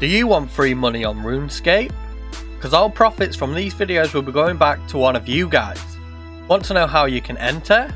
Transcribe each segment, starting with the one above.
Do you want free money on RuneScape? Because all profits from these videos will be going back to one of you guys. Want to know how you can enter?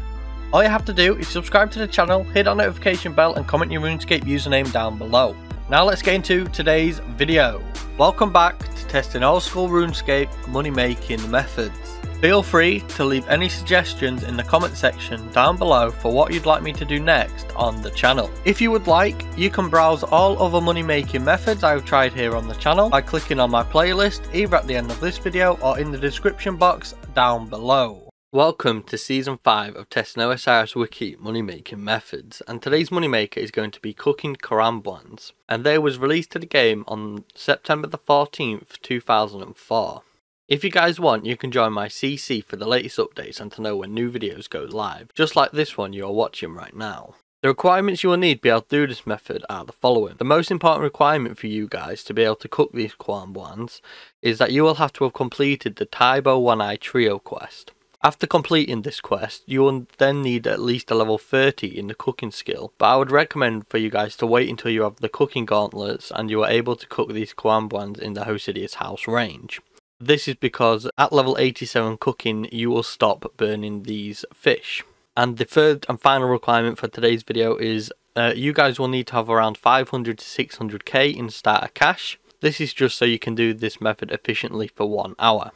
All you have to do is subscribe to the channel, hit that notification bell and comment your RuneScape username down below. Now let's get into today's video. Welcome back to testing old school RuneScape money making methods. Feel free to leave any suggestions in the comment section down below for what you'd like me to do next on the channel. If you would like, you can browse all other money making methods I've tried here on the channel by clicking on my playlist either at the end of this video or in the description box down below. Welcome to Season 5 of Testing OSRS Wiki Money Making Methods and today's moneymaker is going to be cooking karambwans and they was released to the game on September the 14th 2004. If you guys want, you can join my CC for the latest updates and to know when new videos go live, just like this one you are watching right now. The requirements you will need to be able to do this method are the following. The most important requirement for you guys to be able to cook these karambwans is that you will have to have completed the Tai Bwo Wannai Trio quest. After completing this quest, you will then need at least a level 30 in the cooking skill, but I would recommend for you guys to wait until you have the cooking gauntlets and you are able to cook these karambwans in the Hosidius house range. This is because at level 87 cooking, you will stop burning these fish. And the third and final requirement for today's video is uh, you guys will need to have around 500 to 600k in starter cash. This is just so you can do this method efficiently for one hour.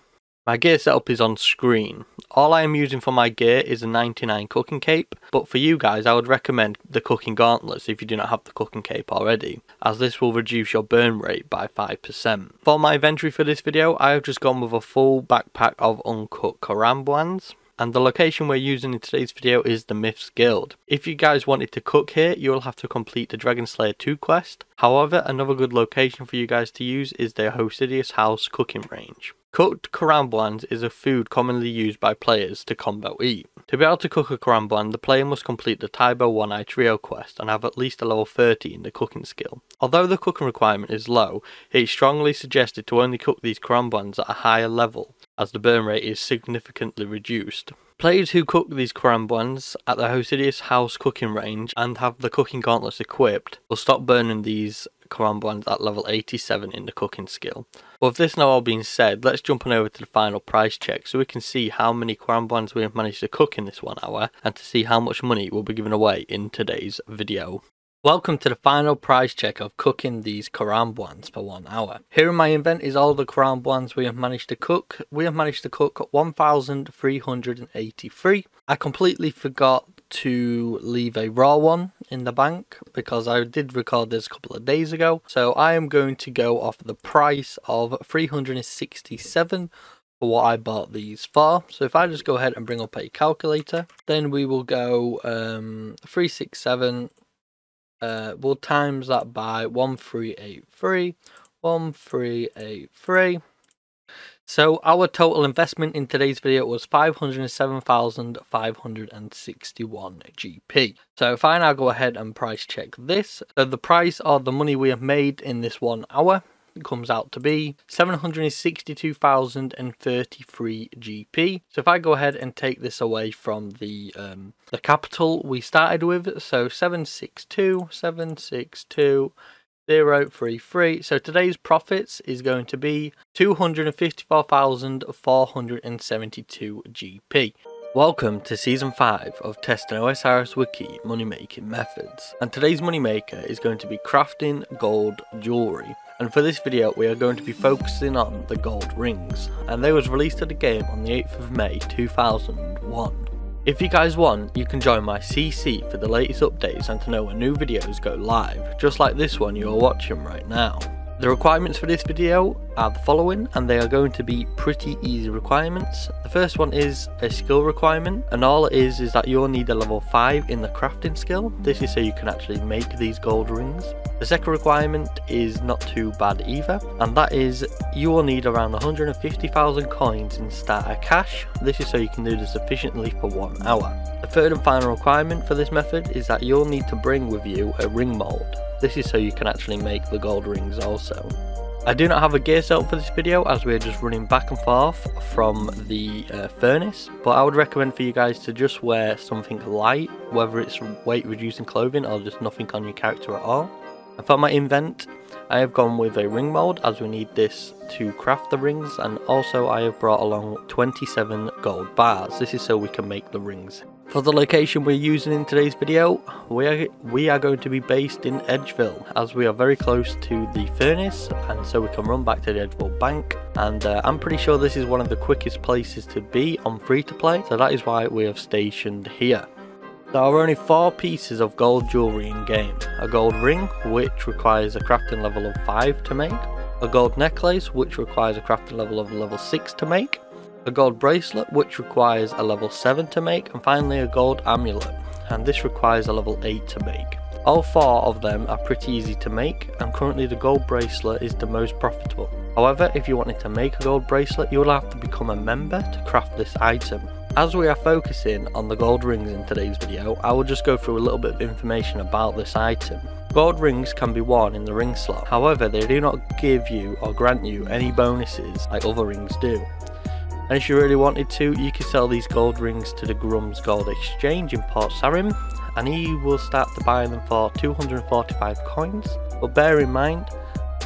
My gear setup is on screen. All I am using for my gear is a 99 cooking cape, but for you guys I would recommend the cooking gauntlets if you do not have the cooking cape already, as this will reduce your burn rate by 5%. For my inventory for this video I have just gone with a full backpack of uncooked karambwans and the location we're using in today's video is the Myths Guild. If you guys wanted to cook here, you'll have to complete the Dragon Slayer 2 quest. However, another good location for you guys to use is the Hosidius House cooking range. Cooked karambwans is a food commonly used by players to combo eat. To be able to cook a karambwan, the player must complete the Tai Bwo Wannai Trio quest and have at least a level 30 in the cooking skill. Although the cooking requirement is low, it is strongly suggested to only cook these karambwans at a higher level, as the burn rate is significantly reduced. Players who cook these karambwans at the Hosidius House cooking range and have the cooking gauntlets equipped will stop burning these karambwans at level 87 in the cooking skill. With this now all being said, let's jump on over to the final price check so we can see how many karambwans we have managed to cook in this one hour and to see how much money will be given away in today's video. Welcome to the final price check of cooking these karambwans for one hour. Here in my invent is all the karambwans we have managed to cook. We have managed to cook 1,383. I completely forgot to leave a raw one in the bank because I did record this a couple of days ago. So I am going to go off the price of 367 for what I bought these for. So if I just go ahead and bring up a calculator, then we will go um, 367 uh, we'll times that by 1383, 1383. So our total investment in today's video was 507,561 GP. So if I now go ahead and price check this, so the price of the money we have made in this one hour comes out to be 762,033 GP. So if I go ahead and take this away from the um, the capital we started with, so 762, 762, 033. So today's profits is going to be 254,472 GP. Welcome to Season 5 of Testing OSRS Wiki Money Making Methods. And today's moneymaker is going to be crafting gold jewellery and for this video we are going to be focusing on the gold rings and they was released at the game on the 8th of May 2001. If you guys want, you can join my CC for the latest updates and to know when new videos go live, just like this one you are watching right now. The requirements for this video are the following and they are going to be pretty easy requirements. The first one is a skill requirement and all it is is that you'll need a level 5 in the crafting skill. This is so you can actually make these gold rings. The second requirement is not too bad either and that is you will need around 150,000 coins in starter cash. This is so you can do this efficiently for one hour. The third and final requirement for this method is that you'll need to bring with you a ring mold. This is so you can actually make the gold rings also. I do not have a gear setup for this video as we're just running back and forth from the uh, furnace but I would recommend for you guys to just wear something light whether it's weight reducing clothing or just nothing on your character at all. And for my invent I have gone with a ring mold as we need this to craft the rings and also I have brought along 27 gold bars. This is so we can make the rings. For the location we're using in today's video, we are, we are going to be based in Edgeville as we are very close to the furnace and so we can run back to the Edgeville bank and uh, I'm pretty sure this is one of the quickest places to be on free to play so that is why we have stationed here. There are only four pieces of gold jewellery in game. A gold ring, which requires a crafting level of 5 to make. A gold necklace, which requires a crafting level of level 6 to make a gold bracelet which requires a level 7 to make and finally a gold amulet and this requires a level 8 to make. All four of them are pretty easy to make and currently the gold bracelet is the most profitable. However if you wanted to make a gold bracelet you will have to become a member to craft this item. As we are focusing on the gold rings in today's video, I will just go through a little bit of information about this item. Gold rings can be worn in the ring slot, however they do not give you or grant you any bonuses like other rings do. And if you really wanted to, you could sell these gold rings to the Grum's Gold Exchange in Port Sarim, and he will start to buy them for 245 coins. But bear in mind,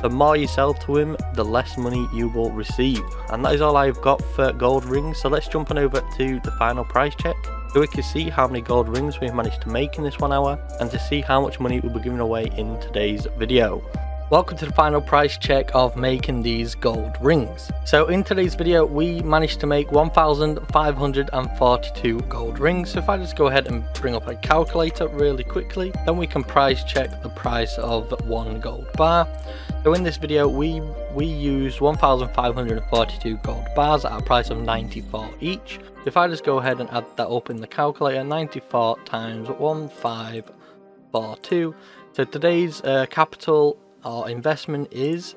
the more you sell to him, the less money you will receive. And that is all I've got for gold rings, so let's jump on over to the final price check. So we can see how many gold rings we've managed to make in this one hour, and to see how much money we'll be giving away in today's video. Welcome to the final price check of making these gold rings. So in today's video we managed to make 1542 gold rings. So if I just go ahead and bring up a calculator really quickly then we can price check the price of one gold bar. So in this video we we used 1542 gold bars at a price of 94 each. If I just go ahead and add that up in the calculator 94 times 1542 so today's uh, capital our investment is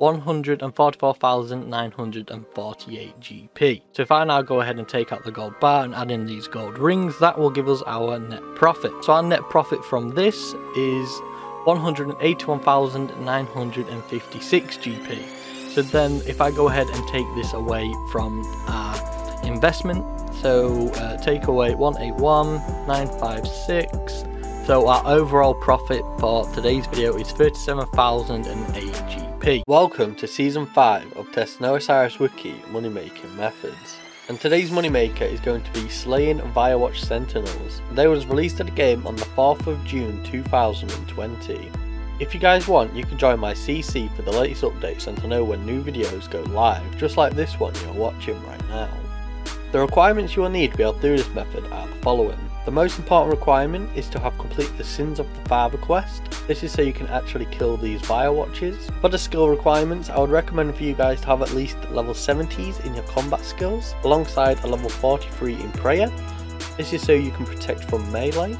144,948 GP. So if I now go ahead and take out the gold bar and add in these gold rings, that will give us our net profit. So our net profit from this is 181,956 GP. So then if I go ahead and take this away from our investment, so uh, take away 181,956 so our overall profit for today's video is 37,008 GP. Welcome to Season 5 of Testing OSRS Wiki Money Making Methods. And today's moneymaker is going to be slaying Firewatch Sentinels. They was released at the game on the 4th of June 2020. If you guys want, you can join my CC for the latest updates and to know when new videos go live, just like this one you're watching right now. The requirements you will need to be able to do this method are the following. The most important requirement is to have completed the Sins of the Father quest. This is so you can actually kill these Firewatches. For the skill requirements, I would recommend for you guys to have at least level 70s in your combat skills, alongside a level 43 in prayer. This is so you can protect from melee.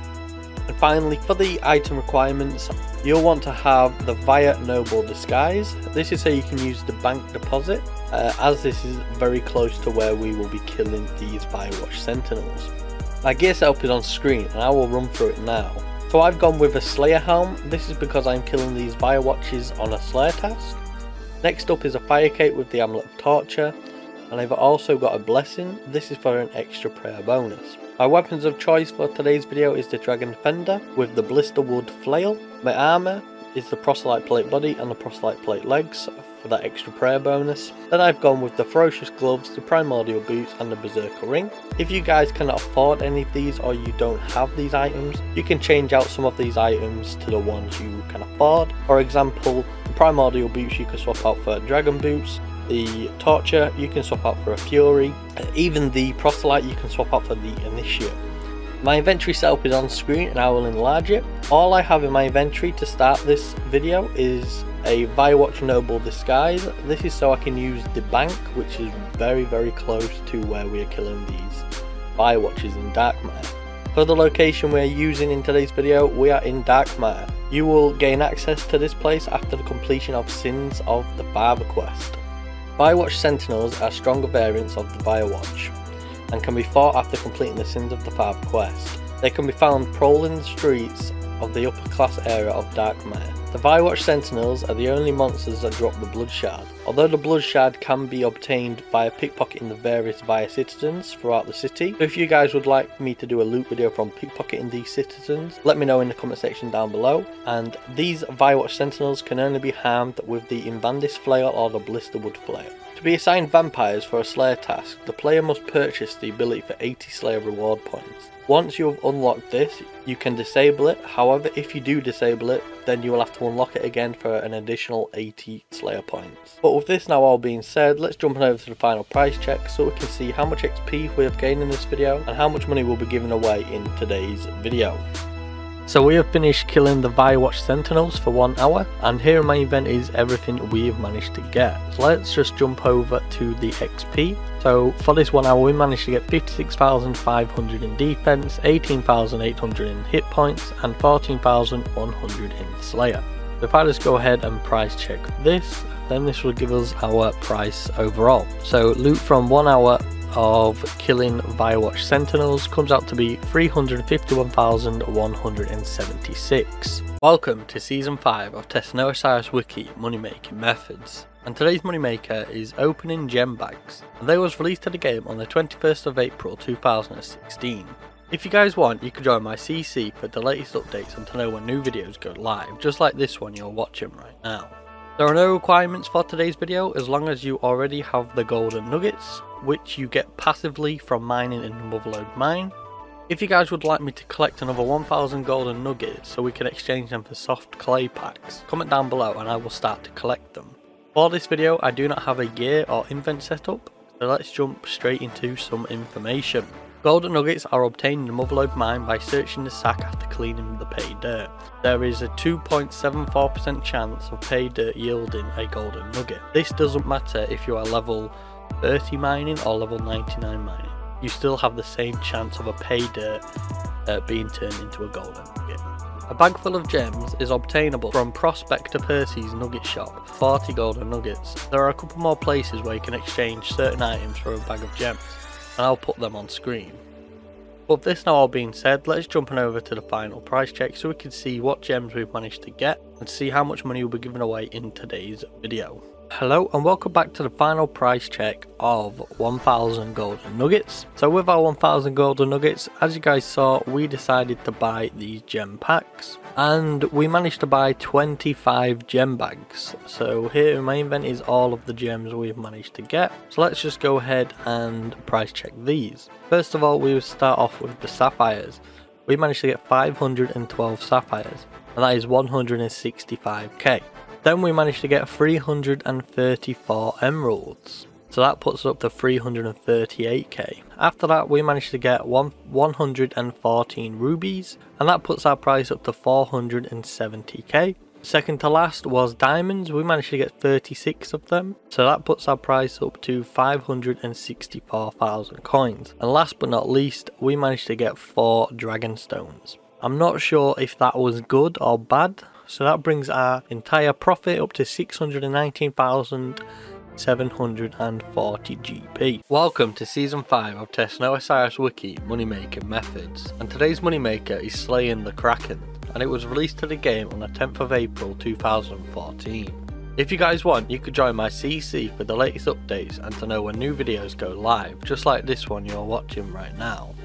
And finally, for the item requirements, you'll want to have the Vyre Noble Disguise. This is so you can use the bank deposit, uh, as this is very close to where we will be killing these Firewatch Sentinels. My gear setup is on screen and I will run through it now. So I've gone with a Slayer helm, this is because I'm killing these Fire Watches on a Slayer task. Next up is a Fire Cape with the Amulet of Torture, and I've also got a Blessing, this is for an extra prayer bonus. My weapons of choice for today's video is the Dragon Defender with the Blisterwood Flail. My armour is the Proselyte Plate Body and the Proselyte Plate Legs for that extra prayer bonus. Then I've gone with the Ferocious Gloves, the Primordial Boots and the Berserker Ring. If you guys cannot afford any of these or you don't have these items, you can change out some of these items to the ones you can afford. For example, the Primordial Boots you can swap out for Dragon Boots, the Torture you can swap out for a Fury, even the Proselyte you can swap out for the Initiate. My inventory setup is on screen and I will enlarge it. All I have in my inventory to start this video is a Firewatch Noble Disguise. This is so I can use the bank, which is very, very close to where we are killing these Firewatches in Darkmeyer. For the location we are using in today's video, we are in Darkmeyer. You will gain access to this place after the completion of Sins of the Father quest. Firewatch Sentinels are stronger variants of the Firewatch and can be fought after completing the Sins of the Father quest. They can be found prowling the streets of the upper class area of Darkmeyer. The Firewatch Sentinels are the only monsters that drop the Blood Shard. Although the Blood Shard can be obtained via pickpocketing the various Vyre citizens throughout the city. So if you guys would like me to do a loot video from pickpocketing these citizens, let me know in the comment section down below. And these Firewatch Sentinels can only be harmed with the Ivandis Flail or the Blisterwood Flail. To be assigned vampires for a Slayer task, the player must purchase the ability for 80 Slayer reward points. Once you have unlocked this, you can disable it, however if you do disable it, then you will have to unlock it again for an additional 80 Slayer points. But with this now all being said, let's jump on over to the final price check so we can see how much XP we have gained in this video and how much money we'll be giving away in today's video. So we have finished killing the Firewatch Sentinels for one hour and here in my event is everything we have managed to get. So let's just jump over to the XP. So for this one hour we managed to get 56,500 in defense, 18,800 in hit points and 14,100 in slayer. So if I just go ahead and price check this, then this will give us our price overall. So loot from one hour of killing Firewatch Sentinels comes out to be 351,176. Welcome to Season 5 of OSRS Wiki Money Making Methods. And today's moneymaker is opening gem bags. And they was released to the game on the 21st of April 2016. If you guys want, you can join my CC for the latest updates and to know when new videos go live, just like this one you're watching right now. There are no requirements for today's video as long as you already have the golden nuggets, which you get passively from mining in the Motherlode mine. If you guys would like me to collect another 1000 golden nuggets so we can exchange them for soft clay packs, comment down below and I will start to collect them. For this video I do not have a gear or invent setup, so let's jump straight into some information. Golden nuggets are obtained in the Motherlode mine by searching the sack after cleaning the pay dirt. There is a 2.74% chance of pay dirt yielding a golden nugget. This doesn't matter if you are level 30 mining or level 99 mining. You still have the same chance of a pay dirt uh, being turned into a golden nugget. A bag full of gems is obtainable from Prospector Percy's nugget shop, 40 golden nuggets. There are a couple more places where you can exchange certain items for a bag of gems and I'll put them on screen. But this now all being said, let's jump on over to the final price check so we can see what gems we've managed to get and see how much money will be given away in today's video. Hello and welcome back to the final price check of 1000 golden nuggets. So with our 1000 golden nuggets, as you guys saw, we decided to buy these gem packs and we managed to buy 25 gem bags. So here in my event is all of the gems we've managed to get. So let's just go ahead and price check these. First of all, we will start off with the sapphires. We managed to get 512 sapphires and that is 165k. Then we managed to get 334 emeralds. So that puts us up to 338k. After that we managed to get one, 114 rubies and that puts our price up to 470k. Second to last was diamonds, we managed to get 36 of them, so that puts our price up to 564,000 coins. And last but not least, we managed to get 4 dragon stones. I'm not sure if that was good or bad, so that brings our entire profit up to 619,740 GP. Welcome to Season 5 of Testing OSRS Wiki Moneymaker Methods. And today's moneymaker is Slaying the Kraken. And it was released to the game on the 10th of April 2014. If you guys want, you could join my CC for the latest updates and to know when new videos go live, just like this one you're watching right now.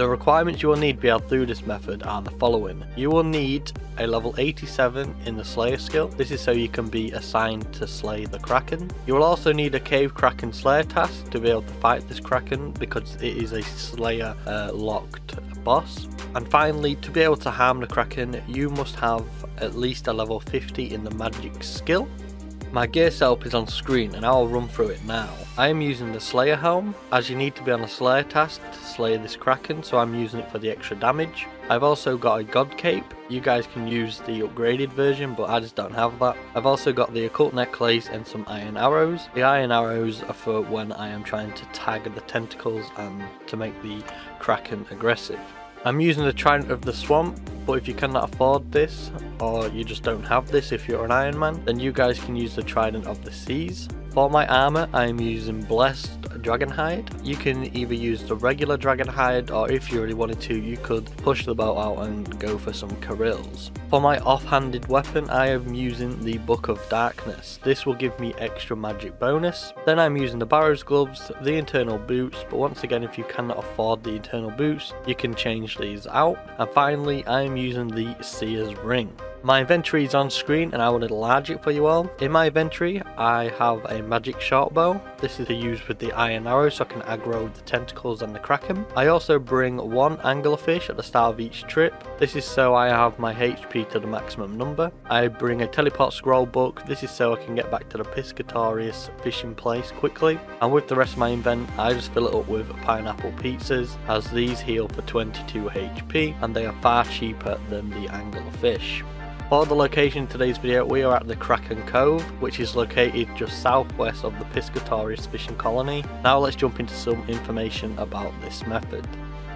The requirements you will need to be able to do this method are the following. You will need a level 87 in the Slayer skill. This is so you can be assigned to slay the Kraken. You will also need a Cave Kraken Slayer task to be able to fight this Kraken because it is a Slayer uh, locked boss. And finally, to be able to harm the Kraken, you must have at least a level 50 in the magic skill. My gear setup is on screen and I'll run through it now. I am using the Slayer Helm, as you need to be on a Slayer task to slay this Kraken, so I'm using it for the extra damage. I've also got a God Cape, you guys can use the upgraded version, but I just don't have that. I've also got the Occult Necklace and some Iron Arrows. The Iron Arrows are for when I am trying to tag the tentacles and to make the Kraken aggressive. I'm using the Trident of the Swamp, but if you cannot afford this, or you just don't have this if you're an Iron Man, then you guys can use the Trident of the Seas. For my armor, I am using Blessed Dragonhide. You can either use the regular Dragonhide or if you really wanted to, you could push the boat out and go for some Karills. For my offhanded weapon, I am using the Book of Darkness. This will give me extra magic bonus. Then I'm using the Barrow's Gloves, the eternal boots, but once again if you cannot afford the eternal boots, you can change these out. And finally, I am using the Seer's Ring. My inventory is on screen and I will enlarge it for you all. In my inventory I have a magic short bow. This is to use with the iron arrow so I can aggro the tentacles and the kraken. I also bring one anglerfish at the start of each trip. This is so I have my HP to the maximum number. I bring a teleport scroll book. This is so I can get back to the Piscatorius fishing place quickly. And with the rest of my invent I just fill it up with pineapple pizzas as these heal for 22 HP and they are far cheaper than the anglerfish. For the location in today's video, we are at the Kraken Cove, which is located just southwest of the Piscatorius fishing colony. Now let's jump into some information about this method.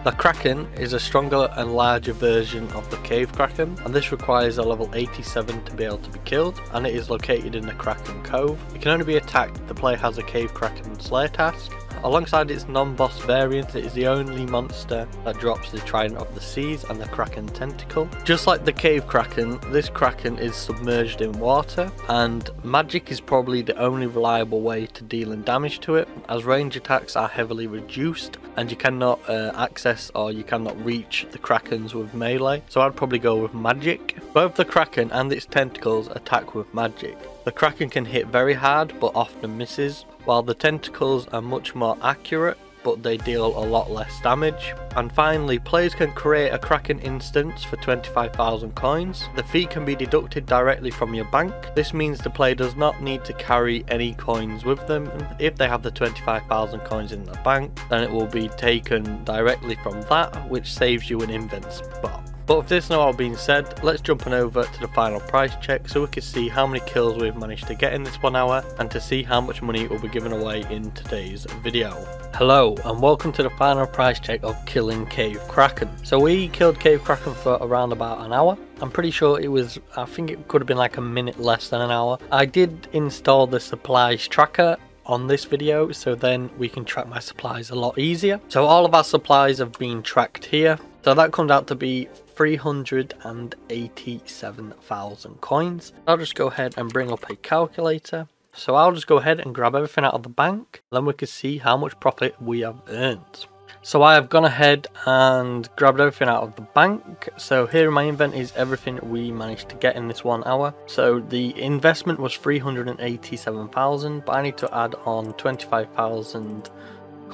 The Kraken is a stronger and larger version of the Cave Kraken, and this requires a level 87 to be able to be killed, and it is located in the Kraken Cove. It can only be attacked if the player has a Cave Kraken Slayer task, Alongside its non-boss variant, it is the only monster that drops the Trident of the Seas and the Kraken Tentacle. Just like the Cave Kraken, this Kraken is submerged in water, and magic is probably the only reliable way to dealing damage to it, as range attacks are heavily reduced, and you cannot uh, access or you cannot reach the Krakens with melee, so I'd probably go with magic. Both the Kraken and its tentacles attack with magic. The Kraken can hit very hard but often misses, while the tentacles are much more accurate but they deal a lot less damage. And finally, players can create a Kraken instance for 25,000 coins. The fee can be deducted directly from your bank. This means the player does not need to carry any coins with them. If they have the 25,000 coins in the bank, then it will be taken directly from that, which saves you an invent spot. But with this now all being said, let's jump on over to the final price check so we can see how many kills we've managed to get in this one hour and to see how much money will be given away in today's video. Hello and welcome to the final price check of killing Cave Kraken. So we killed Cave Kraken for around about an hour. I'm pretty sure it was, I think it could have been like a minute less than an hour. I did install the supplies tracker on this video so then we can track my supplies a lot easier. So all of our supplies have been tracked here. So that comes out to be 387,000 coins. I'll just go ahead and bring up a calculator. So I'll just go ahead and grab everything out of the bank. Then we can see how much profit we have earned. So I have gone ahead and grabbed everything out of the bank. So here in my invent is everything we managed to get in this one hour. So the investment was 387,000, but I need to add on 25,000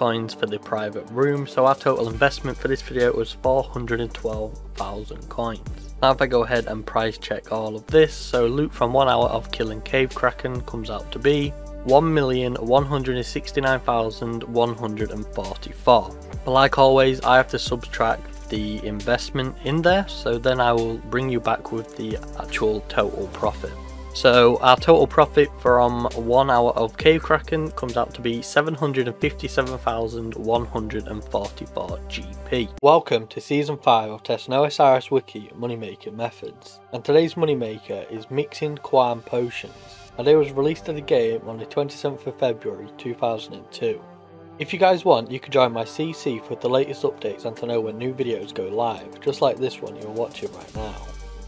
coins for the private room. So our total investment for this video was 412,000 coins. Now if I go ahead and price check all of this, so loot from one hour of killing Cave Kraken comes out to be 1,169,144. But like always, I have to subtract the investment in there, so then I will bring you back with the actual total profit. So our total profit from one hour of Cave Kraken comes out to be 757,144 GP. Welcome to Season 5 of Testing OSRS Wiki Moneymaker Methods. And today's moneymaker is mixing Kwuarm Potions. And it was released in the game on the 27th of February 2002. If you guys want, you can join my CC for the latest updates and to know when new videos go live, just like this one you're watching right now.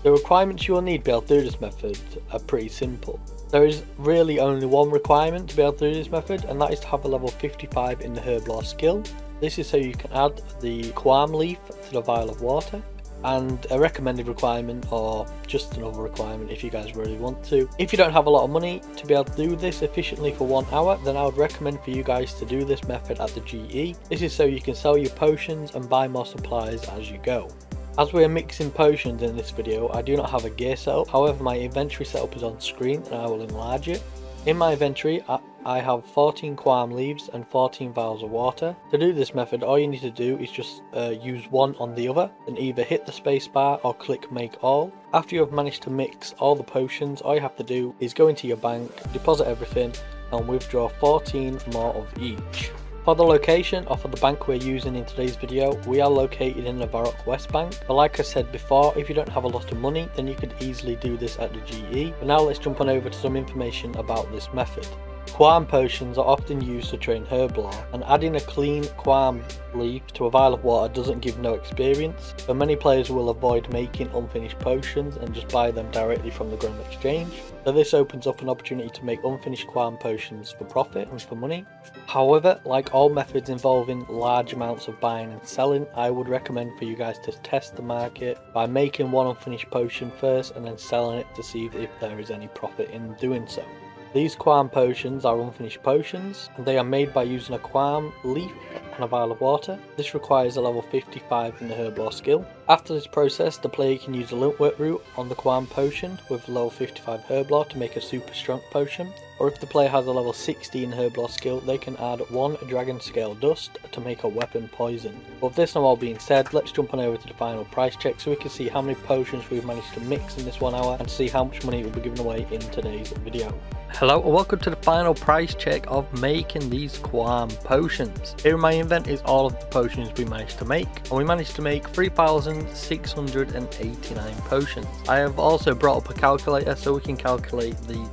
The requirements you will need to be able to do this method are pretty simple. There is really only one requirement to be able to do this method and that is to have a level 55 in the Herblore skill. This is so you can add the Kwuarm leaf to the vial of water and a recommended requirement or just another requirement if you guys really want to. If you don't have a lot of money to be able to do this efficiently for one hour then I would recommend for you guys to do this method at the GE. This is so you can sell your potions and buy more supplies as you go. As we are mixing potions in this video I do not have a gear setup however my inventory setup is on screen and I will enlarge it. In my inventory I have 14 kwuarm leaves and 14 vials of water. To do this method all you need to do is just uh, use one on the other and either hit the spacebar or click make all. After you have managed to mix all the potions all you have to do is go into your bank, deposit everything and withdraw 14 more of each. For the location or for the bank we're using in today's video, we are located in the Varrock West Bank. But like I said before, if you don't have a lot of money, then you could easily do this at the GE. But now let's jump on over to some information about this method. Kwuarm potions are often used to train Herblore, and adding a clean Kwuarm leaf to a vial of water doesn't give no experience, but many players will avoid making unfinished potions and just buy them directly from the Grand Exchange. So this opens up an opportunity to make unfinished Kwuarm potions for profit and for money. However, like all methods involving large amounts of buying and selling, I would recommend for you guys to test the market by making one unfinished potion first and then selling it to see if there is any profit in doing so. These Kwuarm potions are unfinished potions, and they are made by using a Kwuarm leaf and a vial of water. This requires a level 55 in the Herblore skill. After this process, the player can use the Limpwurt root on the Kwuarm potion with level 55 Herblore to make a super strength potion, or if the player has a level 60 in Herblore skill, they can add one Dragon Scale Dust to make a weapon poison. With this now all being said, let's jump on over to the final price check so we can see how many potions we've managed to mix in this one hour and see how much money will be given away in today's video. Hello and welcome to the final price check of making these Kwuarm potions. Here in my invent is all of the potions we managed to make and we managed to make 3,689 potions. I have also brought up a calculator so we can calculate the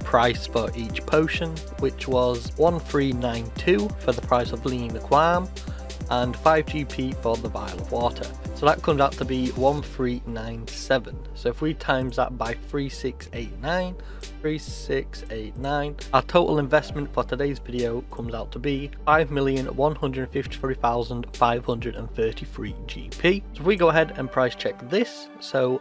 price for each potion which was 1392 for the price of Lean the Kwuarm and 5 GP for the vial of water. So that comes out to be 1397. So if we times that by 3689, 3689, our total investment for today's video comes out to be 5,153,533 GP. So if we go ahead and price check this, so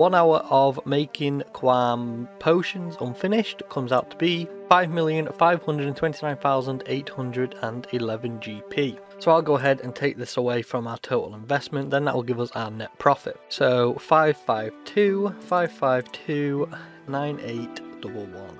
one hour of making Kwuarm potions unfinished comes out to be 5,529,811 GP. So I'll go ahead and take this away from our total investment, then that will give us our net profit. So 552, 552, 9811.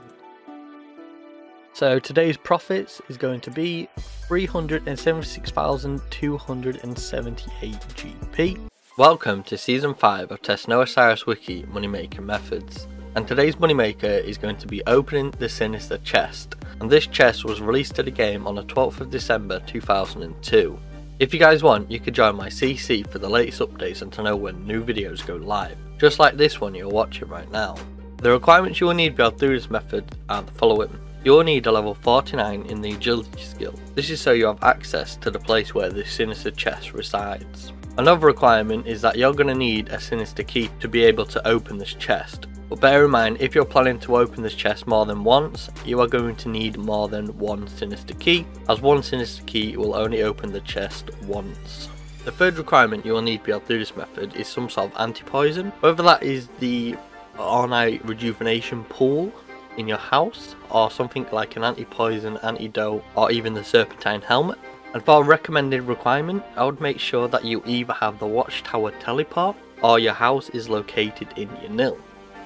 So today's profits is going to be 376,278 GP. Welcome to Season 5 of Testing OSRS Wiki Moneymaker Methods. And today's moneymaker is going to be opening the Sinister Chest. And this chest was released to the game on the 12th of December 2002. If you guys want, you could join my CC for the latest updates and to know when new videos go live, just like this one you're watching right now. The requirements you will need to to do this method are the following. You will need a level 49 in the agility skill. This is so you have access to the place where the sinister chest resides. Another requirement is that you're going to need a sinister key to be able to open this chest. But bear in mind, if you're planning to open this chest more than once, you are going to need more than one sinister key, as one sinister key will only open the chest once. The third requirement you will need to be able to do this method is some sort of anti-poison, whether that is the ornate rejuvenation pool in your house, or something like an anti-poison, antidote, or even the serpentine helmet. And for a recommended requirement, I would make sure that you either have the watchtower teleport or your house is located in Yanille.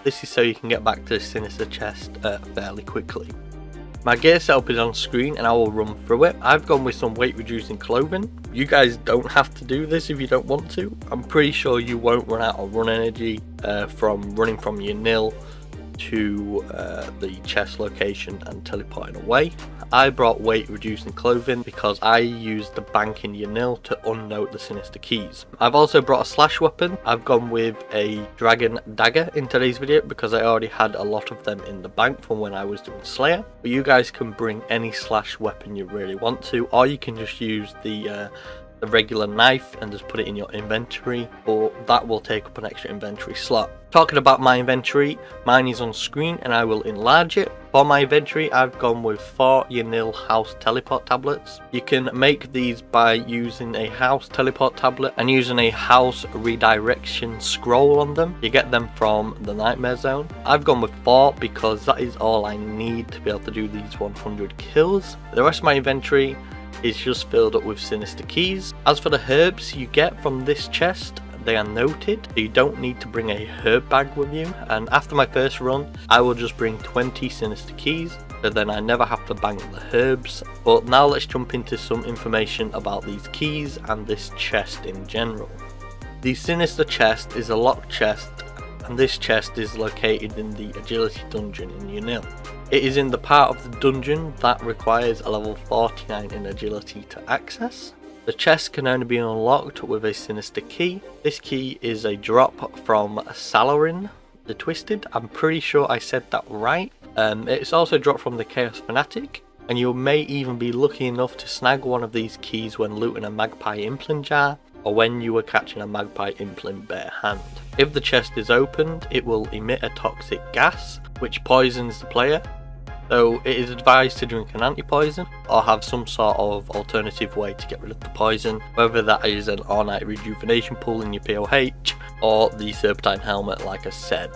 This is so you can get back to the Sinister chest uh, fairly quickly. My gear setup is on screen and I will run through it. I've gone with some weight reducing clothing. You guys don't have to do this if you don't want to. I'm pretty sure you won't run out of run energy uh, from running from Yanille to uh, the chest location and teleporting away. I brought weight reducing clothing because I used the bank in Yanille to unnote the sinister keys. I've also brought a slash weapon. I've gone with a dragon dagger in today's video because I already had a lot of them in the bank from when I was doing Slayer. But you guys can bring any slash weapon you really want to or you can just use the uh, the regular knife and just put it in your inventory but that will take up an extra inventory slot. Talking about my inventory, mine is on screen and I will enlarge it. For my inventory I've gone with 4 Yanille house teleport tablets. You can make these by using a house teleport tablet and using a house redirection scroll on them. You get them from the nightmare zone. I've gone with 4 because that is all I need to be able to do these 100 kills. The rest of my inventory is just filled up with sinister keys. As for the herbs you get from this chest, they are noted. You don't need to bring a herb bag with you. And after my first run, I will just bring 20 sinister keys. So then I never have to bang the herbs. But now let's jump into some information about these keys and this chest in general. The sinister chest is a locked chest and this chest is located in the agility dungeon in Yanille. It is in the part of the dungeon that requires a level 49 in agility to access. The chest can only be unlocked with a sinister key. This key is a drop from Salarin the Twisted. I'm pretty sure I said that right. Um, it's also dropped from the Chaos Fanatic, and you may even be lucky enough to snag one of these keys when looting a Magpie Impling jar, or when you are catching a Magpie Impling bare hand. If the chest is opened, it will emit a toxic gas, which poisons the player, so it is advised to drink an anti-poison or have some sort of alternative way to get rid of the poison, whether that is an ornate rejuvenation pool in your POH or the serpentine helmet like I said.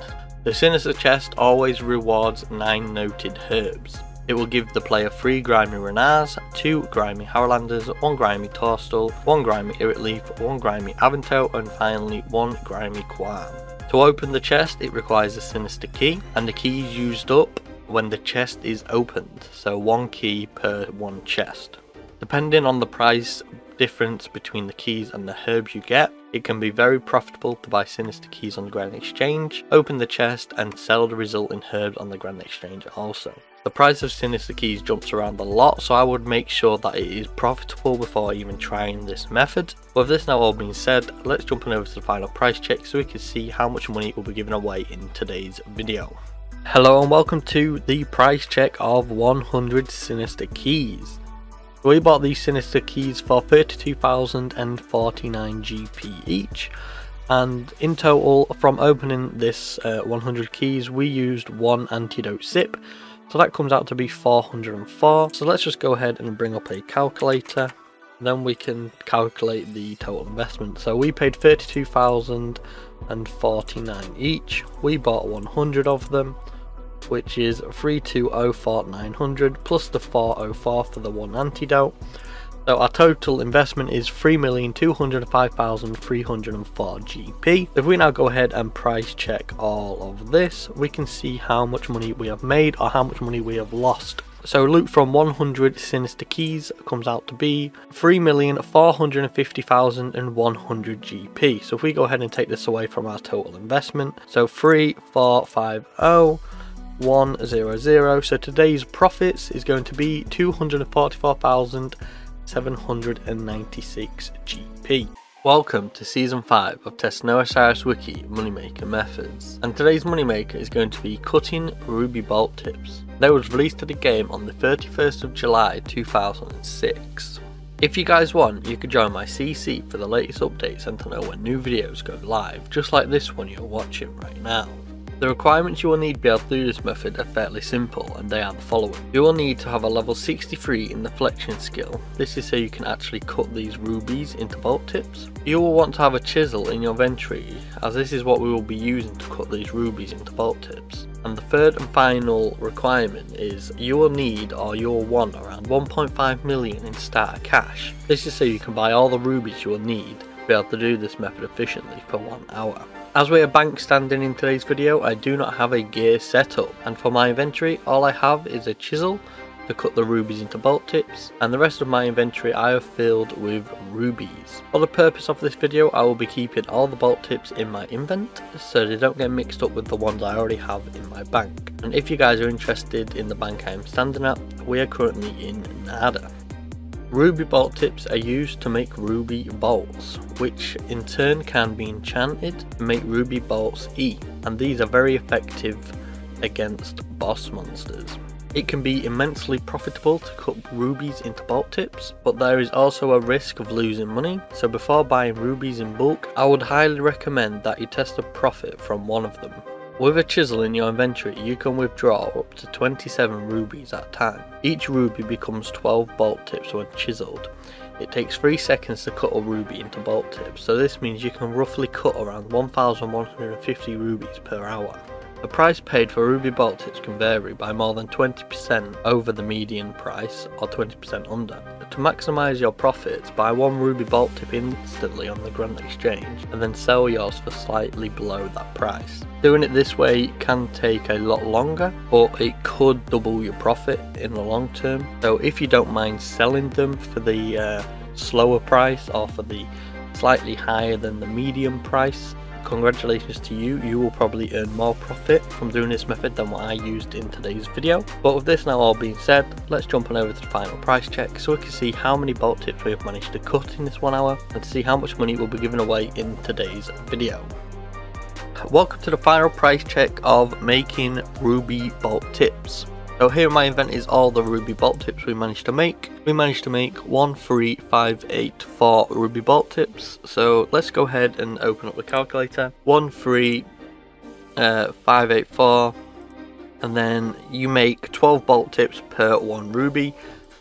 The Sinister chest always rewards 9 noted herbs. It will give the player 3 Grimy Ranarrs, 2 Grimy Harralanders, 1 Grimy Torstol, 1 Grimy Irit leaf, 1 Grimy Avantoe and finally 1 Grimy Kwuarm. To open the chest it requires a Sinister key and the key is used up when the chest is opened, so one key per one chest. Depending on the price difference between the keys and the herbs you get, it can be very profitable to buy sinister keys on the Grand Exchange, open the chest and sell the resulting herbs on the Grand Exchange also. The price of sinister keys jumps around a lot so I would make sure that it is profitable before even trying this method. With this now all being said, let's jump on over to the final price check so we can see how much money will be given away in today's video. Hello and welcome to the price check of 100 Sinister Keys. We bought these Sinister Keys for 32,049 GP each and in total from opening this uh, 100 keys we used one antidote sip so that comes out to be 404 so let's just go ahead and bring up a calculator then we can calculate the total investment. So we paid 32,049 each we bought 100 of them which is 3204,900 plus the 404 for the one antidote. So our total investment is 3,205,304 GP. If we now go ahead and price check all of this, we can see how much money we have made or how much money we have lost. So loot from 100 Sinister Keys comes out to be 3,450,100 GP. So if we go ahead and take this away from our total investment, so 3450 100 so today's profits is going to be 244,796 GP. Welcome to season 5 of Testing OSRS Wiki Moneymaker Methods and today's moneymaker is going to be cutting ruby bolt tips. They was released to the game on the 31st of July 2006. If you guys want, you could join my CC for the latest updates and to know when new videos go live, just like this one you're watching right now. The requirements you will need to be able to do this method are fairly simple and they are the following. You will need to have a level 63 in the fletching skill. This is so you can actually cut these rubies into bolt tips. You will want to have a chisel in your inventory as this is what we will be using to cut these rubies into bolt tips. And the third and final requirement is you will need or you will want around 1.5 million in starter cash. This is so you can buy all the rubies you will need to be able to do this method efficiently for one hour. As we are bank standing in today's video, I do not have a gear setup, and for my inventory, all I have is a chisel to cut the rubies into bolt tips, and the rest of my inventory I have filled with rubies. For the purpose of this video, I will be keeping all the bolt tips in my invent, so they don't get mixed up with the ones I already have in my bank. And if you guys are interested in the bank I am standing at, we are currently in Nardah. Ruby bolt tips are used to make ruby bolts, which in turn can be enchanted to make ruby bolts E, and these are very effective against boss monsters. It can be immensely profitable to cut rubies into bolt tips, but there is also a risk of losing money, so before buying rubies in bulk, I would highly recommend that you test a profit from one of them. With a chisel in your inventory, you can withdraw up to 27 rubies at a time. Each ruby becomes 12 bolt tips when chiseled. It takes 3 seconds to cut a ruby into bolt tips, so this means you can roughly cut around 1150 rubies per hour. The price paid for ruby bolt tips can vary by more than 20% over the median price or 20% under. To maximise your profits, buy one ruby bolt tip instantly on the Grand Exchange and then sell yours for slightly below that price. Doing it this way can take a lot longer, but it could double your profit in the long term. So if you don't mind selling them for the uh, slower price or for the slightly higher than the medium price, congratulations to you, you will probably earn more profit from doing this method than what I used in today's video. But with this now all being said, let's jump on over to the final price check so we can see how many bolt tips we have managed to cut in this one hour and see how much money will be given away in today's video. welcome to the final price check of making ruby bolt tips. So here in my event is all the ruby bolt tips we managed to make. We managed to make 13584 ruby bolt tips. So let's go ahead and open up the calculator. 13584 uh, and then you make 12 bolt tips per one ruby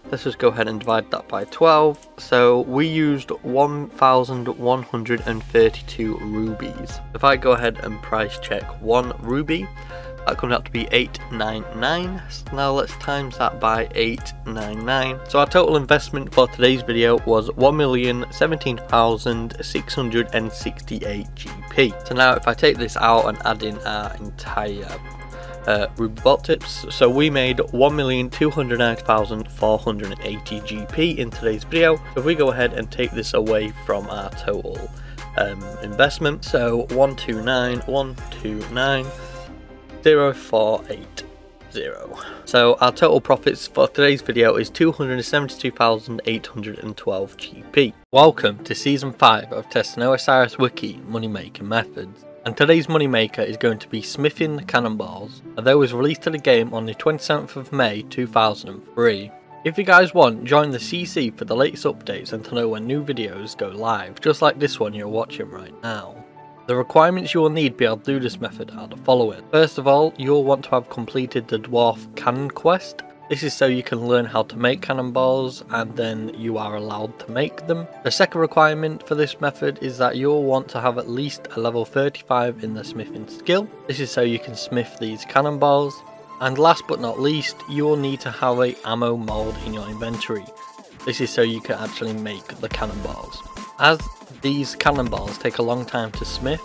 Let's just go ahead and divide that by 12. So we used 1,132 rubies. If I go ahead and price check one ruby, that comes out to be 899. So now let's times that by 899. So our total investment for today's video was 1,017,668 GP. So now if I take this out and add in our entire uh, tips. So we made 1,290,480 GP in today's video. If we go ahead and take this away from our total um, investment, so 129, 129, 048. Zero. So our total profits for today's video is 272,812 GP. Welcome to season 5 of Testing OSRS Wiki money making methods and today's moneymaker is going to be Smithing the Cannonballs, and that was released to the game on the 27th of May 2003. If you guys want, join the CC for the latest updates and to know when new videos go live, just like this one you're watching right now. The requirements you will need to be able to do this method are the following. First of all, you'll want to have completed the Dwarf Cannon quest, this is so you can learn how to make cannonballs and then you are allowed to make them. The second requirement for this method is that you'll want to have at least a level 35 in the smithing skill. This is so you can smith these cannonballs. And last but not least, you will need to have a ammo mold in your inventory. This is so you can actually make the cannonballs. As these cannonballs take a long time to smith,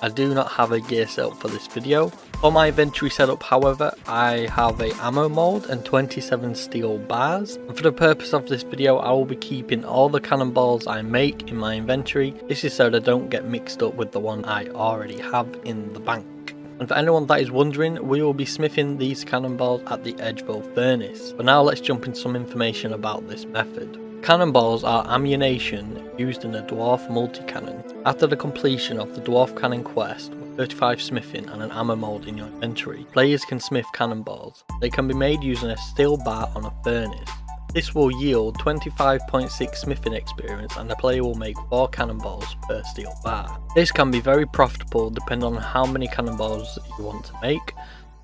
I do not have a gear setup for this video. For my inventory setup however, I have a ammo mold and 27 steel bars. And for the purpose of this video, I will be keeping all the cannonballs I make in my inventory. This is so they don't get mixed up with the one I already have in the bank. And for anyone that is wondering, we will be smithing these cannonballs at the Edgeville furnace. But now let's jump into some information about this method. Cannonballs are ammunition used in the dwarf multi-cannon. After the completion of the dwarf cannon quest, with 35 smithing and an ammo mold in your inventory, players can smith cannonballs. They can be made using a steel bar on a furnace. This will yield 25.6 smithing experience and the player will make 4 cannonballs per steel bar. This can be very profitable depending on how many cannonballs you want to make,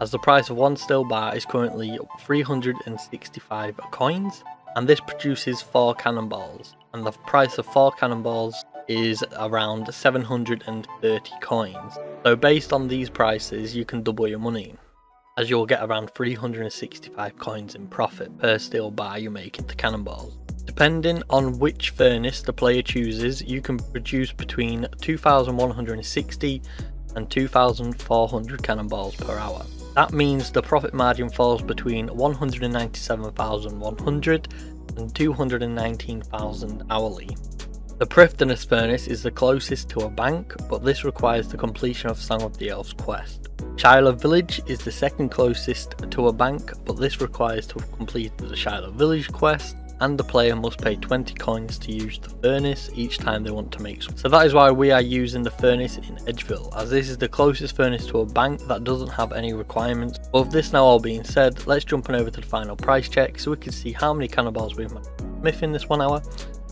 as the price of one steel bar is currently 365 coins and this produces 4 cannonballs and the price of 4 cannonballs is around 730 coins. So based on these prices you can double your money as you'll get around 365 coins in profit per steel bar you make into cannonballs. Depending on which furnace the player chooses, you can produce between 2160 and 2400 cannonballs per hour. That means the profit margin falls between 197,100 and 219,000 hourly. The Prifddinas furnace is the closest to a bank, but this requires the completion of Song of the Elves quest. Shiloh Village is the second closest to a bank, but this requires to have completed the Shiloh Village quest and the player must pay 20 coins to use the furnace each time they want to make some. So that is why we are using the furnace in Edgeville, as this is the closest furnace to a bank that doesn't have any requirements. But with this now all being said, let's jump on over to the final price check so we can see how many cannonballs we've smith in this one hour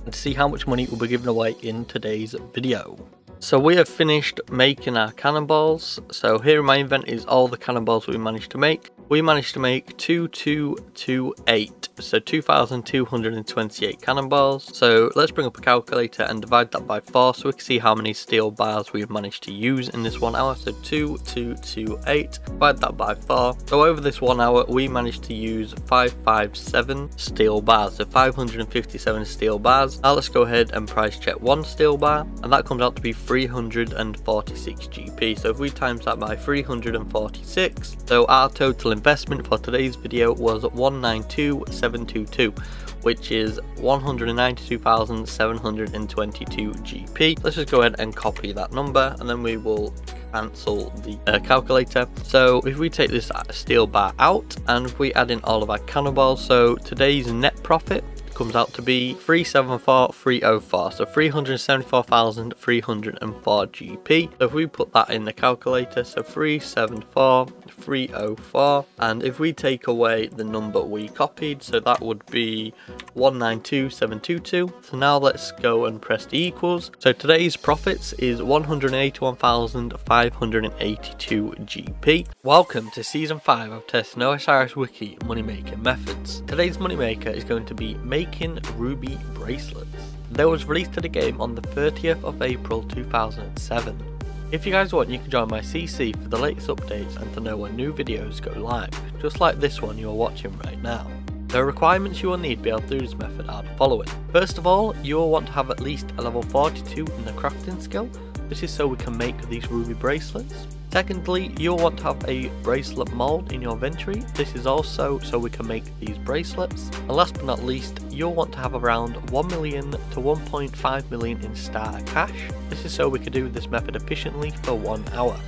and see how much money will be given away in today's video. So we have finished making our cannonballs. So here in my event is all the cannonballs we managed to make. We managed to make 2228 so 2,228 cannonballs. So let's bring up a calculator and divide that by 4 so we can see how many steel bars we've managed to use in this one hour. So 2228, divide that by 4. So over this one hour we managed to use 557 steel bars, so 557 steel bars. Now let's go ahead and price check one steel bar and that comes out to be 346 GP. So if we times that by 346, so our total investment for today's video was 192,722 which is 192,722 GP. Let's just go ahead and copy that number and then we will cancel the uh, calculator. So if we take this steel bar out and we add in all of our cannonballs, so today's net profit comes out to be 374304, so 374,304 GP. So if we put that in the calculator, so 374304, and if we take away the number we copied, so that would be 192722. So now let's go and press the equals. So today's profits is 181,582 GP. Welcome to season 5 of testing OSRS Wiki money-making methods. Today's moneymaker is going to be making ruby bracelets. They was released to the game on the 30th of April 2007. If you guys want you can join my CC for the latest updates and to know when new videos go live, just like this one you are watching right now. The requirements you will need to be able to do this method are the following. First of all, you will want to have at least a level 42 in the crafting skill, this is so we can make these ruby bracelets. Secondly, you'll want to have a bracelet mold in your inventory. This is also so we can make these bracelets. And last but not least, you'll want to have around 1 million to 1.5 million in starter cash. This is so we can do this method efficiently for one hour.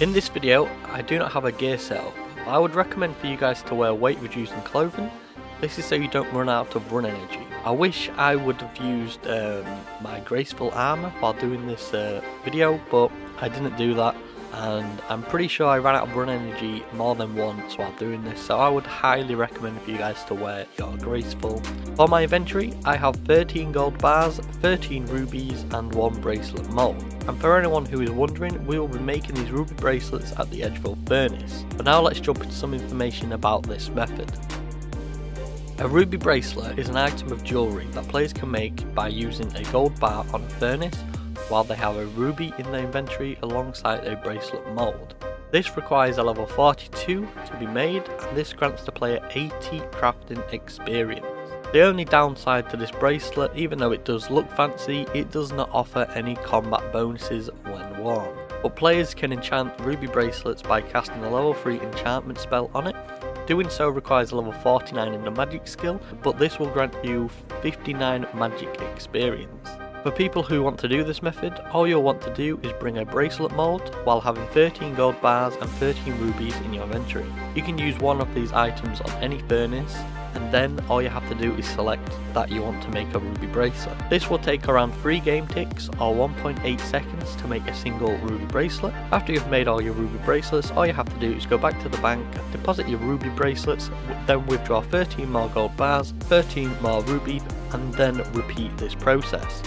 In this video, I do not have a gear setup. I would recommend for you guys to wear weight reducing clothing. This is so you don't run out of run energy. I wish I would have used um, my graceful armor while doing this uh, video, but I didn't do that and I'm pretty sure I ran out of run energy more than once while doing this so I would highly recommend for you guys to wear your graceful. For my inventory I have 13 gold bars, 13 rubies and 1 bracelet mold. And for anyone who is wondering we will be making these ruby bracelets at the Edgeville furnace. But now let's jump into some information about this method. A ruby bracelet is an item of jewellery that players can make by using a gold bar on a furnace while they have a ruby in their inventory alongside a bracelet mould. This requires a level 42 to be made and this grants the player 80 crafting experience. The only downside to this bracelet, even though it does look fancy, it does not offer any combat bonuses when worn. But players can enchant ruby bracelets by casting a level 3 enchantment spell on it. Doing so requires a level 49 in the magic skill, but this will grant you 59 magic experience. For people who want to do this method, all you'll want to do is bring a bracelet mold while having 13 gold bars and 13 rubies in your inventory. You can use one of these items on any furnace and then all you have to do is select that you want to make a ruby bracelet. This will take around 3 game ticks or 1.8 seconds to make a single ruby bracelet. After you've made all your ruby bracelets, all you have to do is go back to the bank, deposit your ruby bracelets, then withdraw 13 more gold bars, 13 more rubies, and then repeat this process.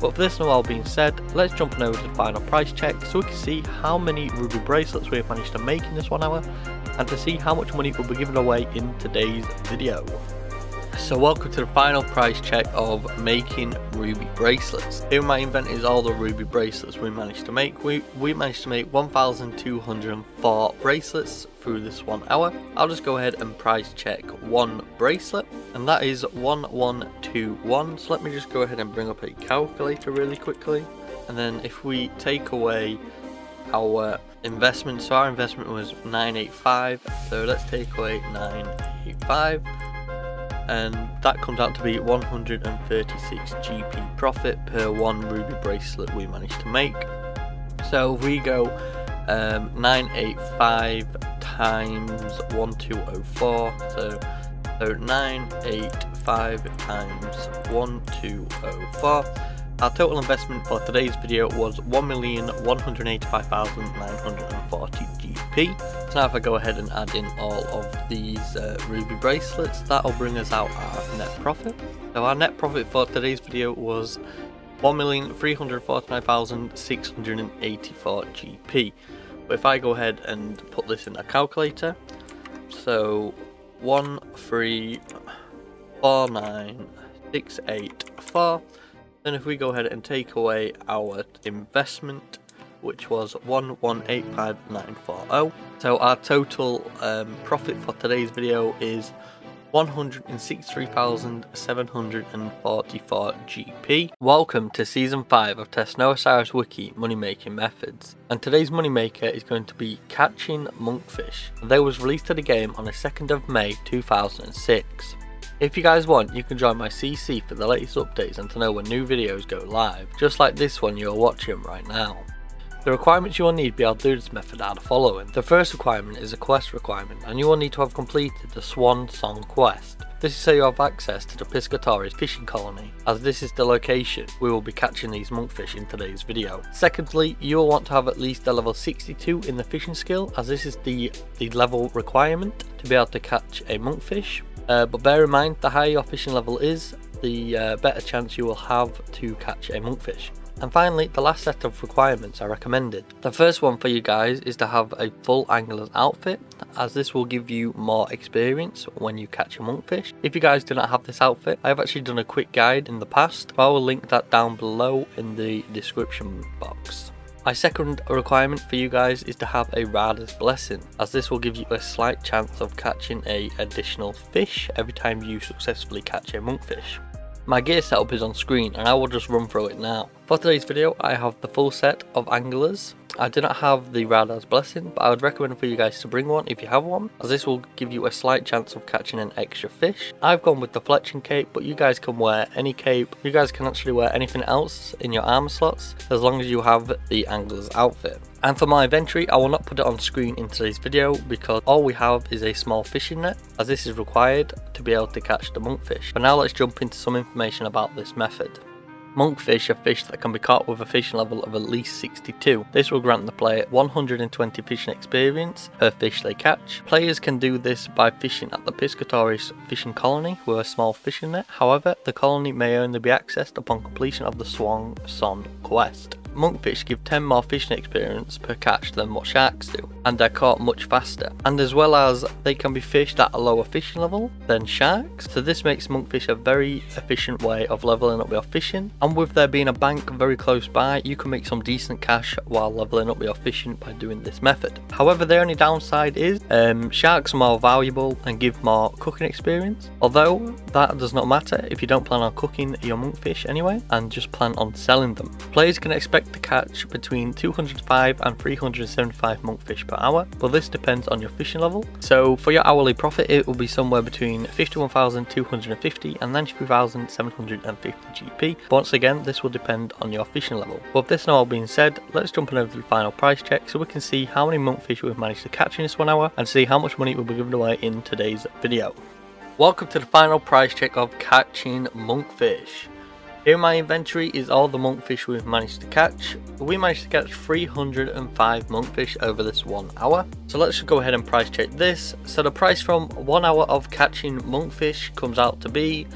But for this and all being said, let's jump on over to the final price check so we can see how many ruby bracelets we have managed to make in this one hour and to see how much money will be given away in today's video. So welcome to the final price check of making ruby bracelets. In my invent is all the ruby bracelets we managed to make. We, we managed to make 1,204 bracelets through this one hour. I'll just go ahead and price check one bracelet and that is 1121. So let me just go ahead and bring up a calculator really quickly. And then if we take away our investment, so our investment was 985, so let's take away 985 and that comes out to be 136 GP profit per one ruby bracelet we managed to make. So we go um, 985 times 1204, so, so 985 times 1204 our total investment for today's video was 1,185,940 GP. So now if I go ahead and add in all of these uh, ruby bracelets, that'll bring us out our net profit. So our net profit for today's video was 1,349,684 GP. But if I go ahead and put this in a calculator, so 1349684 then if we go ahead and take away our investment, which was 1185940. So our total um, profit for today's video is 163,744 GP. Welcome to Season 5 of Testing OSRS Wiki Money Making Methods. And today's money maker is going to be catching monkfish. They was released to the game on the 2nd of May 2006. If you guys want, you can join my CC for the latest updates and to know when new videos go live, just like this one you're watching right now. The requirements you will need to be able to do this method are the following. The first requirement is a quest requirement and you will need to have completed the Swan Song quest. This is so you have access to the Piscatoris fishing colony, as this is the location we will be catching these monkfish in today's video. Secondly, you will want to have at least a level 62 in the fishing skill, as this is the, the level requirement to be able to catch a monkfish. Uh, but bear in mind, the higher your fishing level is, the uh, better chance you will have to catch a monkfish. And finally, the last set of requirements are recommended. The first one for you guys is to have a full angler's outfit, as this will give you more experience when you catch a monkfish. If you guys do not have this outfit, I have actually done a quick guide in the past, I will link that down below in the description box. My second requirement for you guys is to have a Rada's Blessing, as this will give you a slight chance of catching a additional fish every time you successfully catch a monkfish. My gear setup is on screen and I will just run through it now. For today's video I have the full set of anglers. I do not have the Rada's Blessing but I would recommend for you guys to bring one if you have one as this will give you a slight chance of catching an extra fish. I've gone with the Fletching cape but you guys can wear any cape. You guys can actually wear anything else in your armor slots as long as you have the angler's outfit. And for my inventory, I will not put it on screen in today's video because all we have is a small fishing net as this is required to be able to catch the monkfish. But now let's jump into some information about this method. Monkfish are fish that can be caught with a fishing level of at least 62. This will grant the player 120 fishing experience per fish they catch. Players can do this by fishing at the Piscatoris fishing colony with a small fishing net. However, the colony may only be accessed upon completion of the Swan Song quest monkfish give 10 more fishing experience per catch than what sharks do, and they're caught much faster. And as well as they can be fished at a lower fishing level than sharks, so this makes monkfish a very efficient way of leveling up your fishing. And with there being a bank very close by, you can make some decent cash while leveling up your fishing by doing this method. However, the only downside is um, sharks are more valuable and give more cooking experience, although that does not matter if you don't plan on cooking your monkfish anyway and just plan on selling them. Players can expect expect to catch between 205 and 375 monkfish per hour, but this depends on your fishing level. So for your hourly profit, it will be somewhere between 51,250 and 93,750 GP. Once again, this will depend on your fishing level. But with this now all being said, let's jump on over to the final price check so we can see how many monkfish we've managed to catch in this one hour and see how much money we'll be given away in today's video. Welcome to the final price check of catching monkfish. Here in my inventory is all the monkfish we've managed to catch. We managed to catch 305 monkfish over this one hour. So let's just go ahead and price check this. So the price from one hour of catching monkfish comes out to be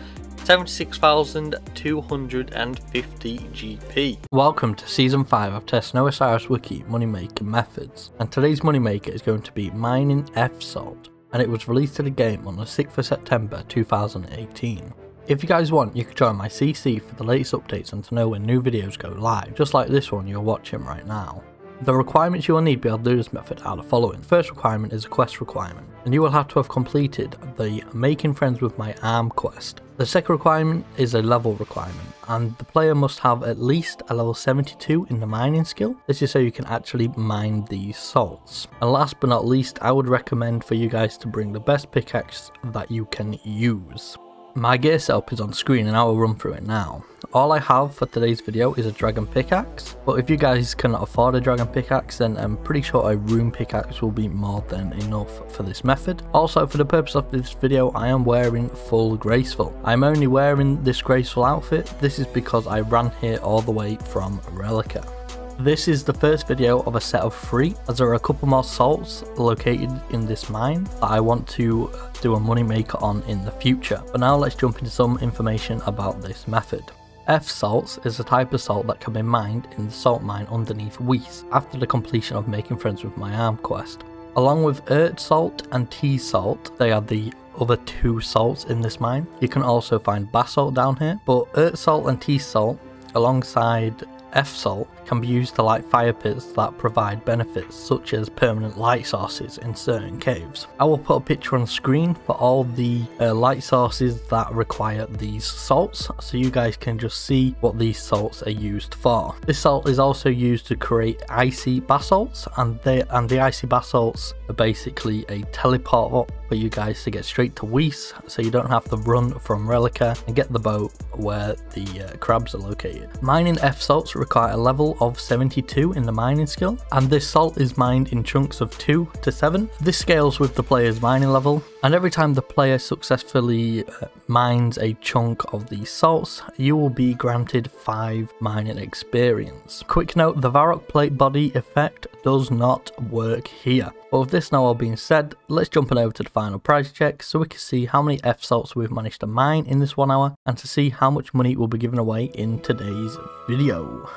76,250 GP. Welcome to Season 5 of Test Testing OSRS Wiki Moneymaker Methods, and today's moneymaker is going to be Mining Efh Salt, and it was released to the game on the 6th of September 2018. If you guys want, you can join my CC for the latest updates and to know when new videos go live, just like this one you're watching right now. The requirements you will need to be able to do this method are the following. First requirement is a quest requirement, and you will have to have completed the Making Friends with My Arm quest. The second requirement is a level requirement, and the player must have at least a level 72 in the mining skill. This is so you can actually mine these salts. And last but not least, I would recommend for you guys to bring the best pickaxe that you can use. My gear setup is on screen and I will run through it now. All I have for today's video is a dragon pickaxe, but if you guys cannot afford a dragon pickaxe then I'm pretty sure a rune pickaxe will be more than enough for this method. Also for the purpose of this video I am wearing full graceful. I'm only wearing this graceful outfit, this is because I ran here all the way from Rellekka. This is the first video of a set of three, as there are a couple more salts located in this mine that I want to do a moneymaker on in the future. But now let's jump into some information about this method. Efh salts is a type of salt that can be mined in the salt mine underneath Weiss after the completion of making friends with my arm quest. Along with earth salt and Te salt, they are the other two salts in this mine. You can also find basalt down here, but earth salt and Te salt alongside Efh-Salt can be used to light fire pits that provide benefits such as permanent light sources in certain caves. I will put a picture on screen for all the uh, light sources that require these salts so you guys can just see what these salts are used for. This salt is also used to create icy basalts and, they, and the icy basalts are basically a teleport for you guys to get straight to Weiss so you don't have to run from Rellekka and get the boat where the uh, crabs are located. Mining Efh salts require a level of 72 in the mining skill, and this salt is mined in chunks of 2 to 7. This scales with the player's mining level, and every time the player successfully uh, mines a chunk of these salts, you will be granted 5 mining experience. Quick note, the Varrock plate body effect does not work here. But with this now all being said, let's jump on over to the final price check so we can see how many Efh salts we've managed to mine in this one hour and to see how much money will be given away in today's video.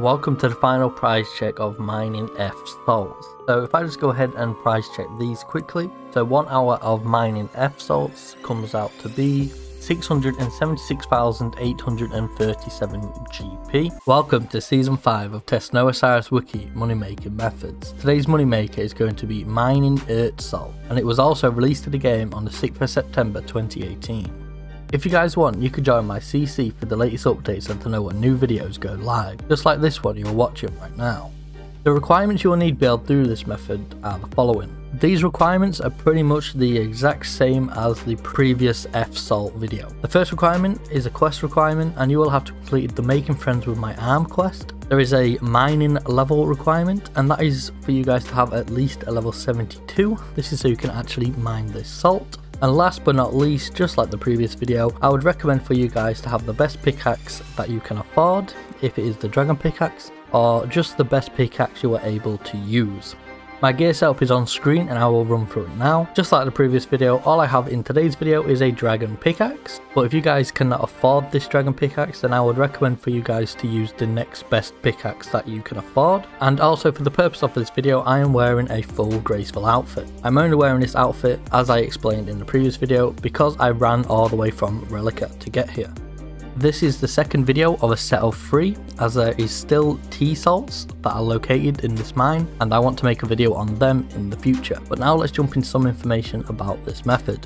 Welcome to the final price check of mining Efh salts. So if I just go ahead and price check these quickly, so one hour of mining Efh salts comes out to be 676,837 GP. Welcome to Season 5 of Testing OSRS Wiki Money Making Methods. Today's moneymaker is going to be Mining Earth Salt, and it was also released to the game on the 6th of September 2018. If you guys want, you could join my CC for the latest updates and to know when new videos go live, just like this one you're watching right now. The requirements you will need to to do this method are the following. These requirements are pretty much the exact same as the previous Efh-Salt video. The first requirement is a quest requirement and you will have to complete the Making Friends with My Arm quest. There is a mining level requirement and that is for you guys to have at least a level 72. This is so you can actually mine this salt. And last but not least, just like the previous video, I would recommend for you guys to have the best pickaxe that you can afford, if it is the dragon pickaxe, or just the best pickaxe you are able to use. My gear setup is on screen and I will run through it now. Just like the previous video, all I have in today's video is a dragon pickaxe. But if you guys cannot afford this dragon pickaxe, then I would recommend for you guys to use the next best pickaxe that you can afford. And also for the purpose of this video, I am wearing a full graceful outfit. I'm only wearing this outfit, as I explained in the previous video, because I ran all the way from Rellekka to get here. This is the second video of a set of three, as there is still Te-salts that are located in this mine, and I want to make a video on them in the future. But now let's jump into some information about this method.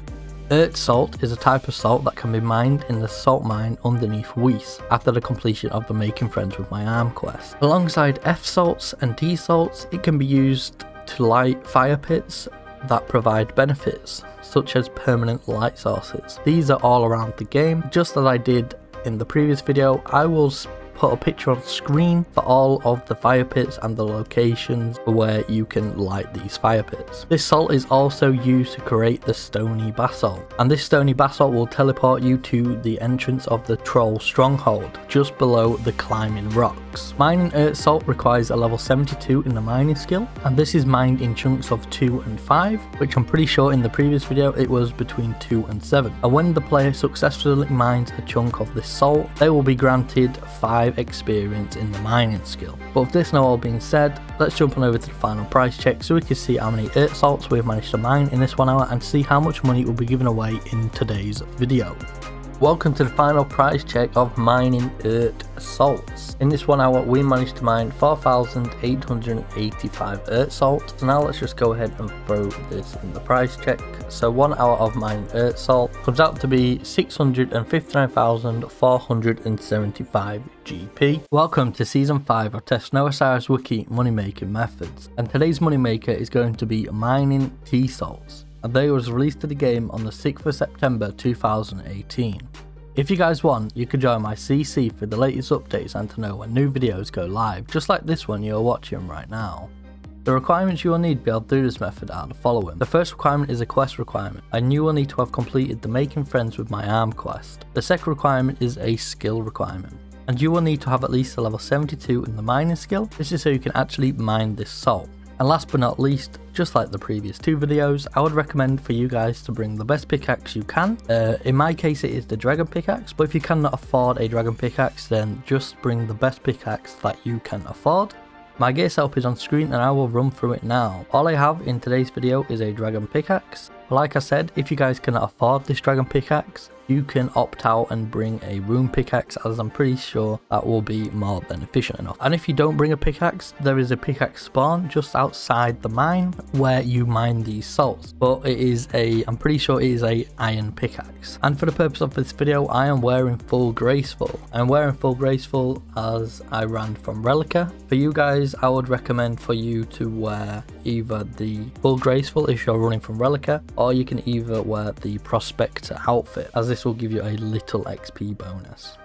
Earth salt is a type of salt that can be mined in the salt mine underneath Weiss after the completion of the Making Friends with My Arm quest. Alongside Efh salts and Te salts, it can be used to light fire pits that provide benefits, such as permanent light sources. These are all around the game, just as I did in the previous video, I will put a picture on screen for all of the fire pits and the locations where you can light these fire pits. This salt is also used to create the stony basalt and this stony basalt will teleport you to the entrance of the troll stronghold just below the climbing rocks. Mining earth salt requires a level 72 in the mining skill and this is mined in chunks of 2 and 5 which I'm pretty sure in the previous video it was between 2 and 7 and when the player successfully mines a chunk of this salt they will be granted 5 5 experience in the mining skill. But with this now all being said, let's jump on over to the final price check so we can see how many earth salts we've managed to mine in this one hour and see how much money will be given away in today's video. Welcome to the final price check of mining earth salts. In this one hour we managed to mine 4,885 earth salts. So now let's just go ahead and throw this in the price check. So one hour of mining earth salt comes out to be 659,475 GP. Welcome to season 5 of Test Testing OSRS Wiki money making methods. And today's money maker is going to be mining Te-salts and they was released to the game on the 6th of September 2018. If you guys want, you can join my CC for the latest updates and to know when new videos go live, just like this one you're watching right now. The requirements you will need to be able to do this method are the following. The first requirement is a quest requirement, and you will need to have completed the Making Friends with My Arm quest. The second requirement is a skill requirement, and you will need to have at least a level 72 in the mining skill. This is so you can actually mine this salt. And last but not least, just like the previous two videos, I would recommend for you guys to bring the best pickaxe you can. Uh, in my case it is the dragon pickaxe, but if you cannot afford a dragon pickaxe then just bring the best pickaxe that you can afford. My gear setup is on screen and I will run through it now. All I have in today's video is a dragon pickaxe. Like I said, if you guys cannot afford this dragon pickaxe, you can opt out and bring a rune pickaxe as I'm pretty sure that will be more than efficient enough. And if you don't bring a pickaxe, there is a pickaxe spawn just outside the mine where you mine these salts. But it is a, I'm pretty sure it is a iron pickaxe. And for the purpose of this video, I am wearing full graceful. I'm wearing full graceful as I ran from Rellekka. For you guys, I would recommend for you to wear either the full graceful if you're running from Rellekka, or you can either wear the Prospector outfit as this this will give you a little XP bonus.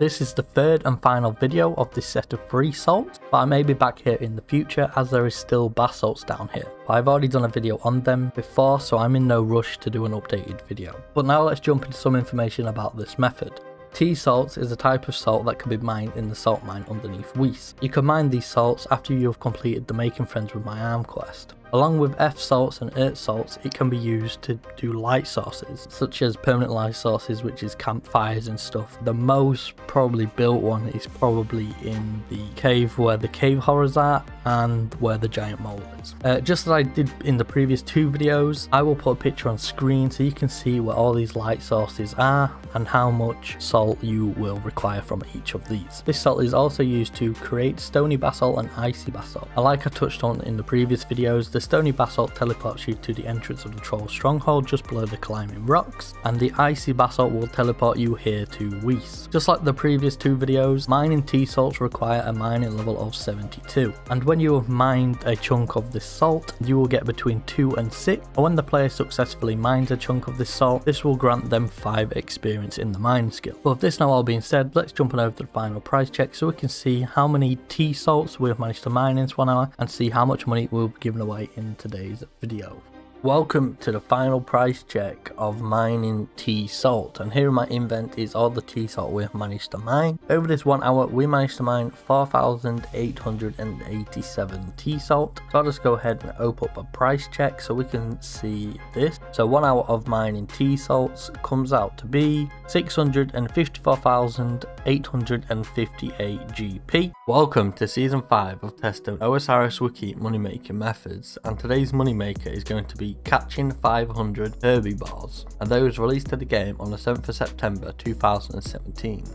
This is the third and final video of this set of free salts, but I may be back here in the future as there is still bath salts down here. But I've already done a video on them before so I'm in no rush to do an updated video. But now let's jump into some information about this method. Te salts is a type of salt that can be mined in the salt mine underneath Weiss. You can mine these salts after you have completed the Making Friends with My Arm quest. Along with Efh salts and earth salts, it can be used to do light sources, such as permanent light sources, which is campfires and stuff. The most probably built one is probably in the cave where the cave horrors are and where the giant mole is. Uh, just as I did in the previous two videos, I will put a picture on screen so you can see where all these light sources are and how much salt you will require from each of these. This salt is also used to create stony basalt and icy basalt. Like I touched on in the previous videos, the stony basalt teleports you to the entrance of the troll stronghold just below the climbing rocks, and the icy basalt will teleport you here to Weiss. Just like the previous two videos, mining Te-salts require a mining level of 72, and when you have mined a chunk of this salt, you will get between 2 and 6, and when the player successfully mines a chunk of this salt, this will grant them 5 experience in the mining skill. But with this now all being said, let's jump on over to the final price check so we can see how many Te-salts we've managed to mine in this one hour, and see how much money we'll be given away in today's video. Welcome to the final price check of mining Te salt and here in my invent is all the Te salt we've managed to mine. Over this one hour we managed to mine 4,887 Te salt So I'll just go ahead and open up a price check so we can see this. So one hour of mining Te salts comes out to be 654,858 GP. Welcome to season 5 of testing OSRS Wiki money-making methods and today's moneymaker is going to be Catching 500 Herbiboars, and those released to the game on the 7th of September 2017.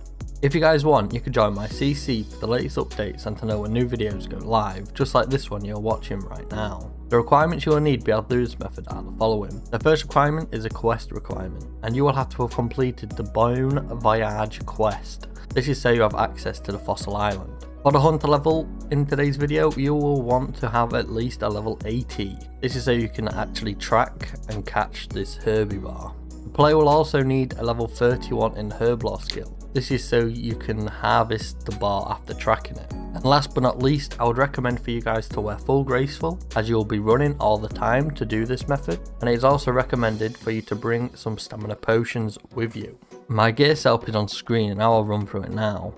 If you guys want, you can join my CC for the latest updates and to know when new videos go live, just like this one you're watching right now. The requirements you will need to be able to do this method are the following. The first requirement is a quest requirement, and you will have to have completed the Bone Voyage quest. This is so you have access to the fossil island. For the hunter level in today's video, you will want to have at least a level 80. This is so you can actually track and catch this herbiboar. The player will also need a level 31 in herblore skill. This is so you can harvest the bar after tracking it. And last but not least, I would recommend for you guys to wear full graceful as you'll be running all the time to do this method. And it is also recommended for you to bring some stamina potions with you. My gear setup is on screen and I'll run through it now.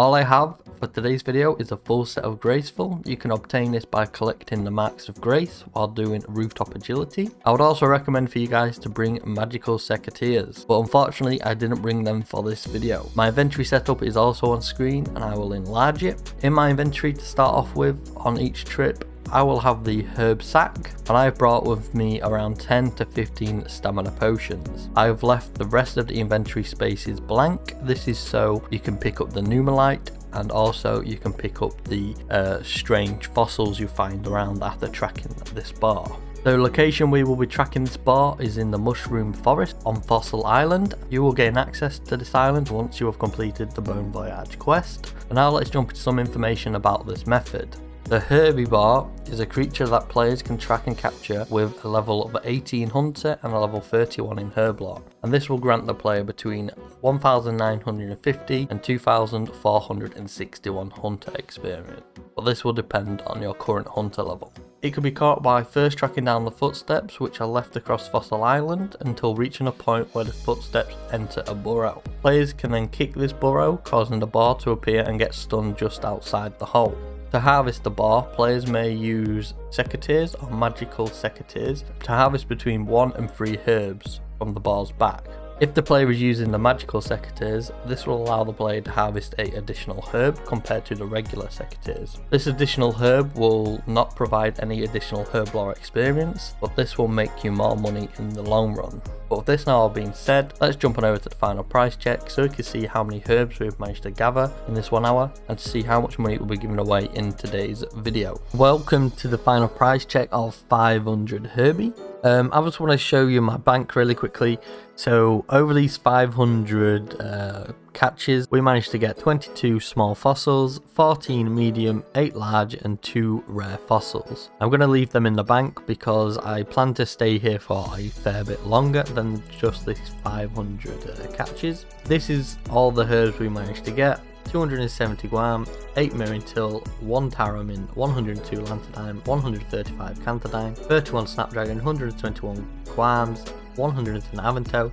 All I have for today's video is a full set of Graceful. You can obtain this by collecting the Marks of Grace while doing Rooftop Agility. I would also recommend for you guys to bring Magical Secateurs, but unfortunately I didn't bring them for this video. My inventory setup is also on screen and I will enlarge it. In my inventory to start off with on each trip, I will have the herb sack and I've brought with me around 10 to 15 stamina potions. I've left the rest of the inventory spaces blank. This is so you can pick up the Numulite and also you can pick up the uh, strange fossils you find around after tracking this bar. The location we will be tracking this bar is in the Mushroom Forest on Fossil Island. You will gain access to this island once you have completed the Bone Voyage quest. And now let's jump into some information about this method. The Herbiboar is a creature that players can track and capture with a level of 18 Hunter and a level 31 in Herblore, and this will grant the player between 1950 and 2461 Hunter experience, but this will depend on your current Hunter level. It can be caught by first tracking down the footsteps which are left across Fossil Island until reaching a point where the footsteps enter a burrow. Players can then kick this burrow causing the bar to appear and get stunned just outside the hole. To harvest the bar, players may use secateurs or magical secateurs to harvest between 1 and 3 herbs from the bar's back. If the player is using the magical secateurs, this will allow the player to harvest a additional herb compared to the regular secateurs. This additional herb will not provide any additional herblore experience, but this will make you more money in the long run. But with this now all being said, let's jump on over to the final price check so we can see how many herbs we've managed to gather in this one hour and see how much money will be given away in today's video. Welcome to the final price check of 500 Herbie. Um, I just want to show you my bank really quickly. So over these 500 uh, catches, we managed to get 22 small fossils, 14 medium, 8 large and 2 rare fossils. I'm going to leave them in the bank because I plan to stay here for a fair bit longer than just these 500 uh, catches. This is all the herbs we managed to get. 270 Guam, 8 Till, 1 Tarromin, 102 Lantadyme, 135 Cantodine, 31 Snapdragon, 121 Kwuarms, 110 Avantoe,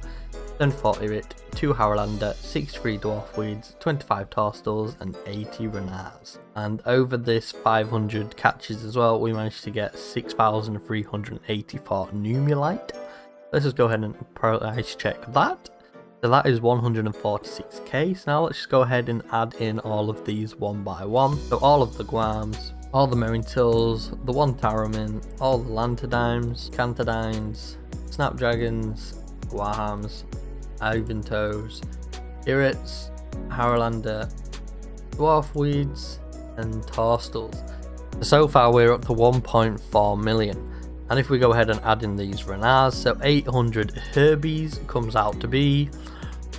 40 Rit, 2 Harralander, 63 Dwarf Weeds, 25 Toadstools and 80 Ranarrs. And over this 500 catches as well, we managed to get 6,384 Numulite. Let's just go ahead and price check that. So that is 146k. So now let's just go ahead and add in all of these one by one. So all of the Guams, all the Marrentills, the one Tarromin, all the Lantadymes, Cantodines, Snapdragons, Guams, Avantoes, Irits, Harralander, Dwarf Weeds, and Toadstools. So far we're up to 1.4 million. And if we go ahead and add in these Ranarrs, so 800 Herbies comes out to be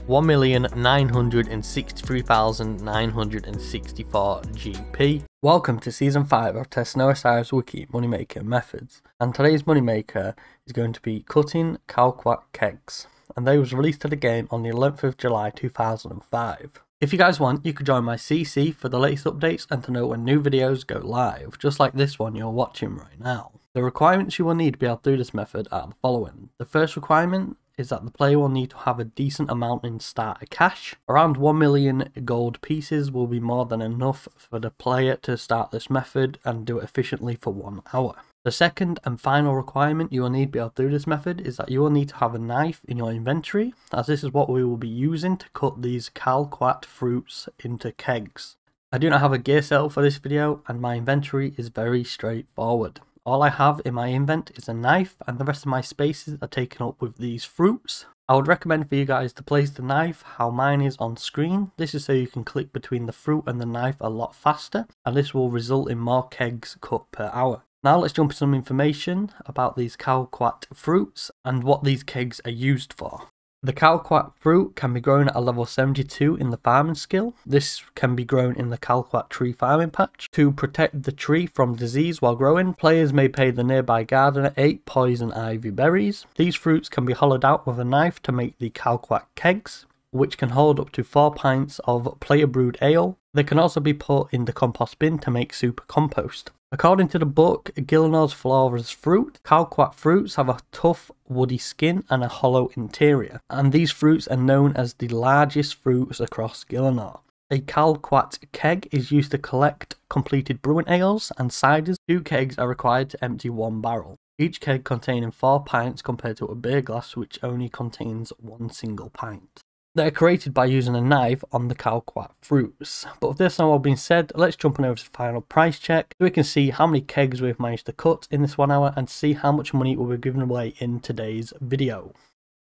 1,963,964 GP. Welcome to Season 5 of Testing OSRS Wiki Moneymaker Methods. And today's moneymaker is going to be cutting Calquat kegs. And they was released to the game on the 11th of July 2005. If you guys want, you could join my CC for the latest updates and to know when new videos go live, just like this one you're watching right now. The requirements you will need to be able to do this method are the following. The first requirement is that the player will need to have a decent amount in starter cash. Around 1 million gold pieces will be more than enough for the player to start this method and do it efficiently for one hour. The second and final requirement you will need to be able to do this method is that you will need to have a knife in your inventory as this is what we will be using to cut these Calquat fruits into kegs. I do not have a gear setup for this video and my inventory is very straightforward. All I have in my invent is a knife and the rest of my spaces are taken up with these fruits. I would recommend for you guys to place the knife how mine is on screen. This is so you can click between the fruit and the knife a lot faster and this will result in more kegs cut per hour. Now let's jump into some information about these Calquat fruits and what these kegs are used for. The Calquat fruit can be grown at a level 72 in the farming skill. This can be grown in the Calquat tree farming patch. To protect the tree from disease while growing, players may pay the nearby gardener 8 poison ivy berries. These fruits can be hollowed out with a knife to make the Calquat kegs which can hold up to 4 pints of player brewed ale. They can also be put in the compost bin to make super compost. According to the book Gielinor's Flora's Fruit, Calquat fruits have a tough woody skin and a hollow interior, and these fruits are known as the largest fruits across Gielinor. A Calquat keg is used to collect completed brewing ales and ciders. Two kegs are required to empty one barrel, each keg containing 4 pints compared to a beer glass which only contains one single pint. They're created by using a knife on the Calquat fruits. But with this now all being said, let's jump on over to the final price check so we can see how many kegs we've managed to cut in this one hour and see how much money we'll be giving away in today's video.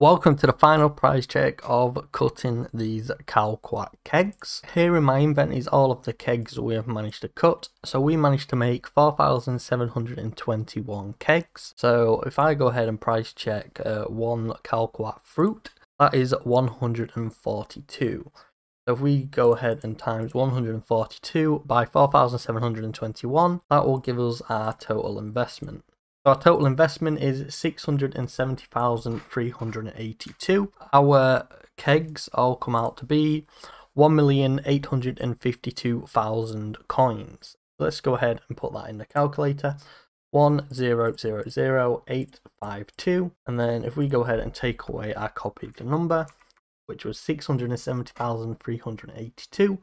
Welcome to the final price check of cutting these Calquat kegs. Here in my invent is all of the kegs we have managed to cut. So we managed to make 4,721 kegs. So if I go ahead and price check uh, one Calquat fruit, that is 142. So if we go ahead and times 142 by 4,721, that will give us our total investment. So our total investment is 670,382. Our kegs all come out to be 1,852,000 coins. Let's go ahead and put that in the calculator one zero zero zero eight five two. And then if we go ahead and take away our the number which was 670,382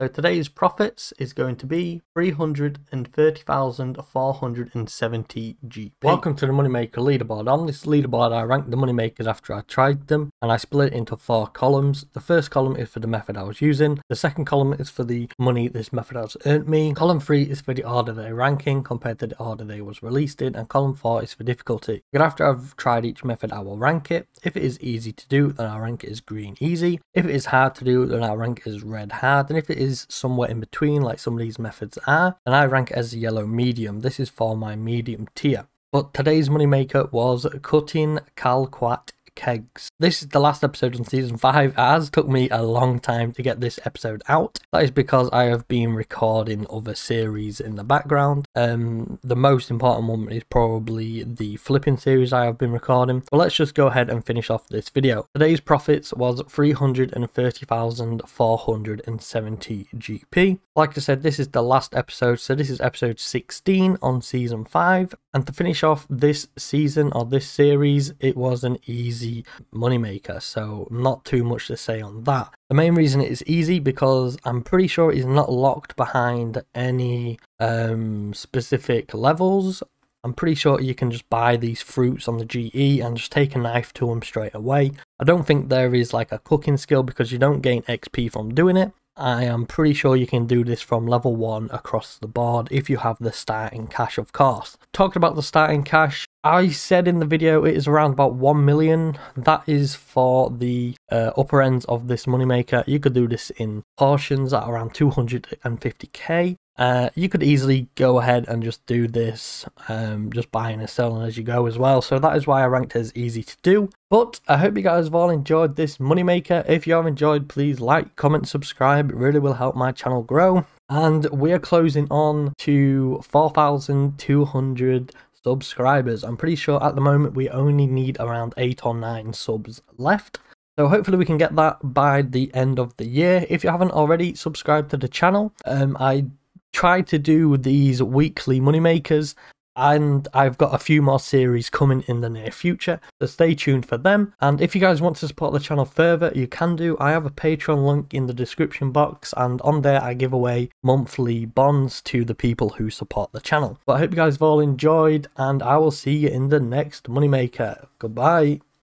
so today's profits is going to be 330,470 GP. Welcome to the Moneymaker leaderboard. On this leaderboard I ranked the Moneymakers after I tried them and I split it into four columns. The first column is for the method I was using. The second column is for the money this method has earned me. Column 3 is for the order they're ranking compared to the order they was released in and column 4 is for difficulty. And after I've tried each method I will rank it. If it is easy to do then I'll rank it as green easy. If it is hard to do then I'll rank it as red hard and if it is is somewhere in between like some of these methods are and I rank it as yellow medium. This is for my medium tier. But today's moneymaker was cutting Calquat kegs. This is the last episode on season 5. It has took me a long time to get this episode out. That is because I have been recording other series in the background. Um, the most important one is probably the flipping series I have been recording. But let's just go ahead and finish off this video. Today's profits was 330,470 GP. Like I said, this is the last episode, so this is episode 16 on season 5. And to finish off this season or this series, it was an easy moneymaker, so not too much to say on that. The main reason it is easy because I'm pretty sure it is not locked behind any um, specific levels. I'm pretty sure you can just buy these fruits on the GE and just take a knife to them straight away. I don't think there is like a cooking skill because you don't gain XP from doing it. I am pretty sure you can do this from level 1 across the board if you have the starting cash of course. Talking about the starting cash, I said in the video it is around about 1 million. That is for the uh, upper ends of this moneymaker. You could do this in portions at around 250k. Uh, you could easily go ahead and just do this, um, just buying and selling as you go as well. So that is why I ranked as easy to do. But I hope you guys have all enjoyed this moneymaker. If you have enjoyed, please like, comment, subscribe. It really will help my channel grow. And we are closing on to 4,200 subscribers. I'm pretty sure at the moment we only need around 8 or 9 subs left. So hopefully we can get that by the end of the year. If you haven't already, subscribe to the channel. Um, I try to do these weekly moneymakers and I've got a few more series coming in the near future, so stay tuned for them. And if you guys want to support the channel further, you can do. I have a Patreon link in the description box, and on there I give away monthly bonds to the people who support the channel. But I hope you guys have all enjoyed, and I will see you in the next Moneymaker. Goodbye.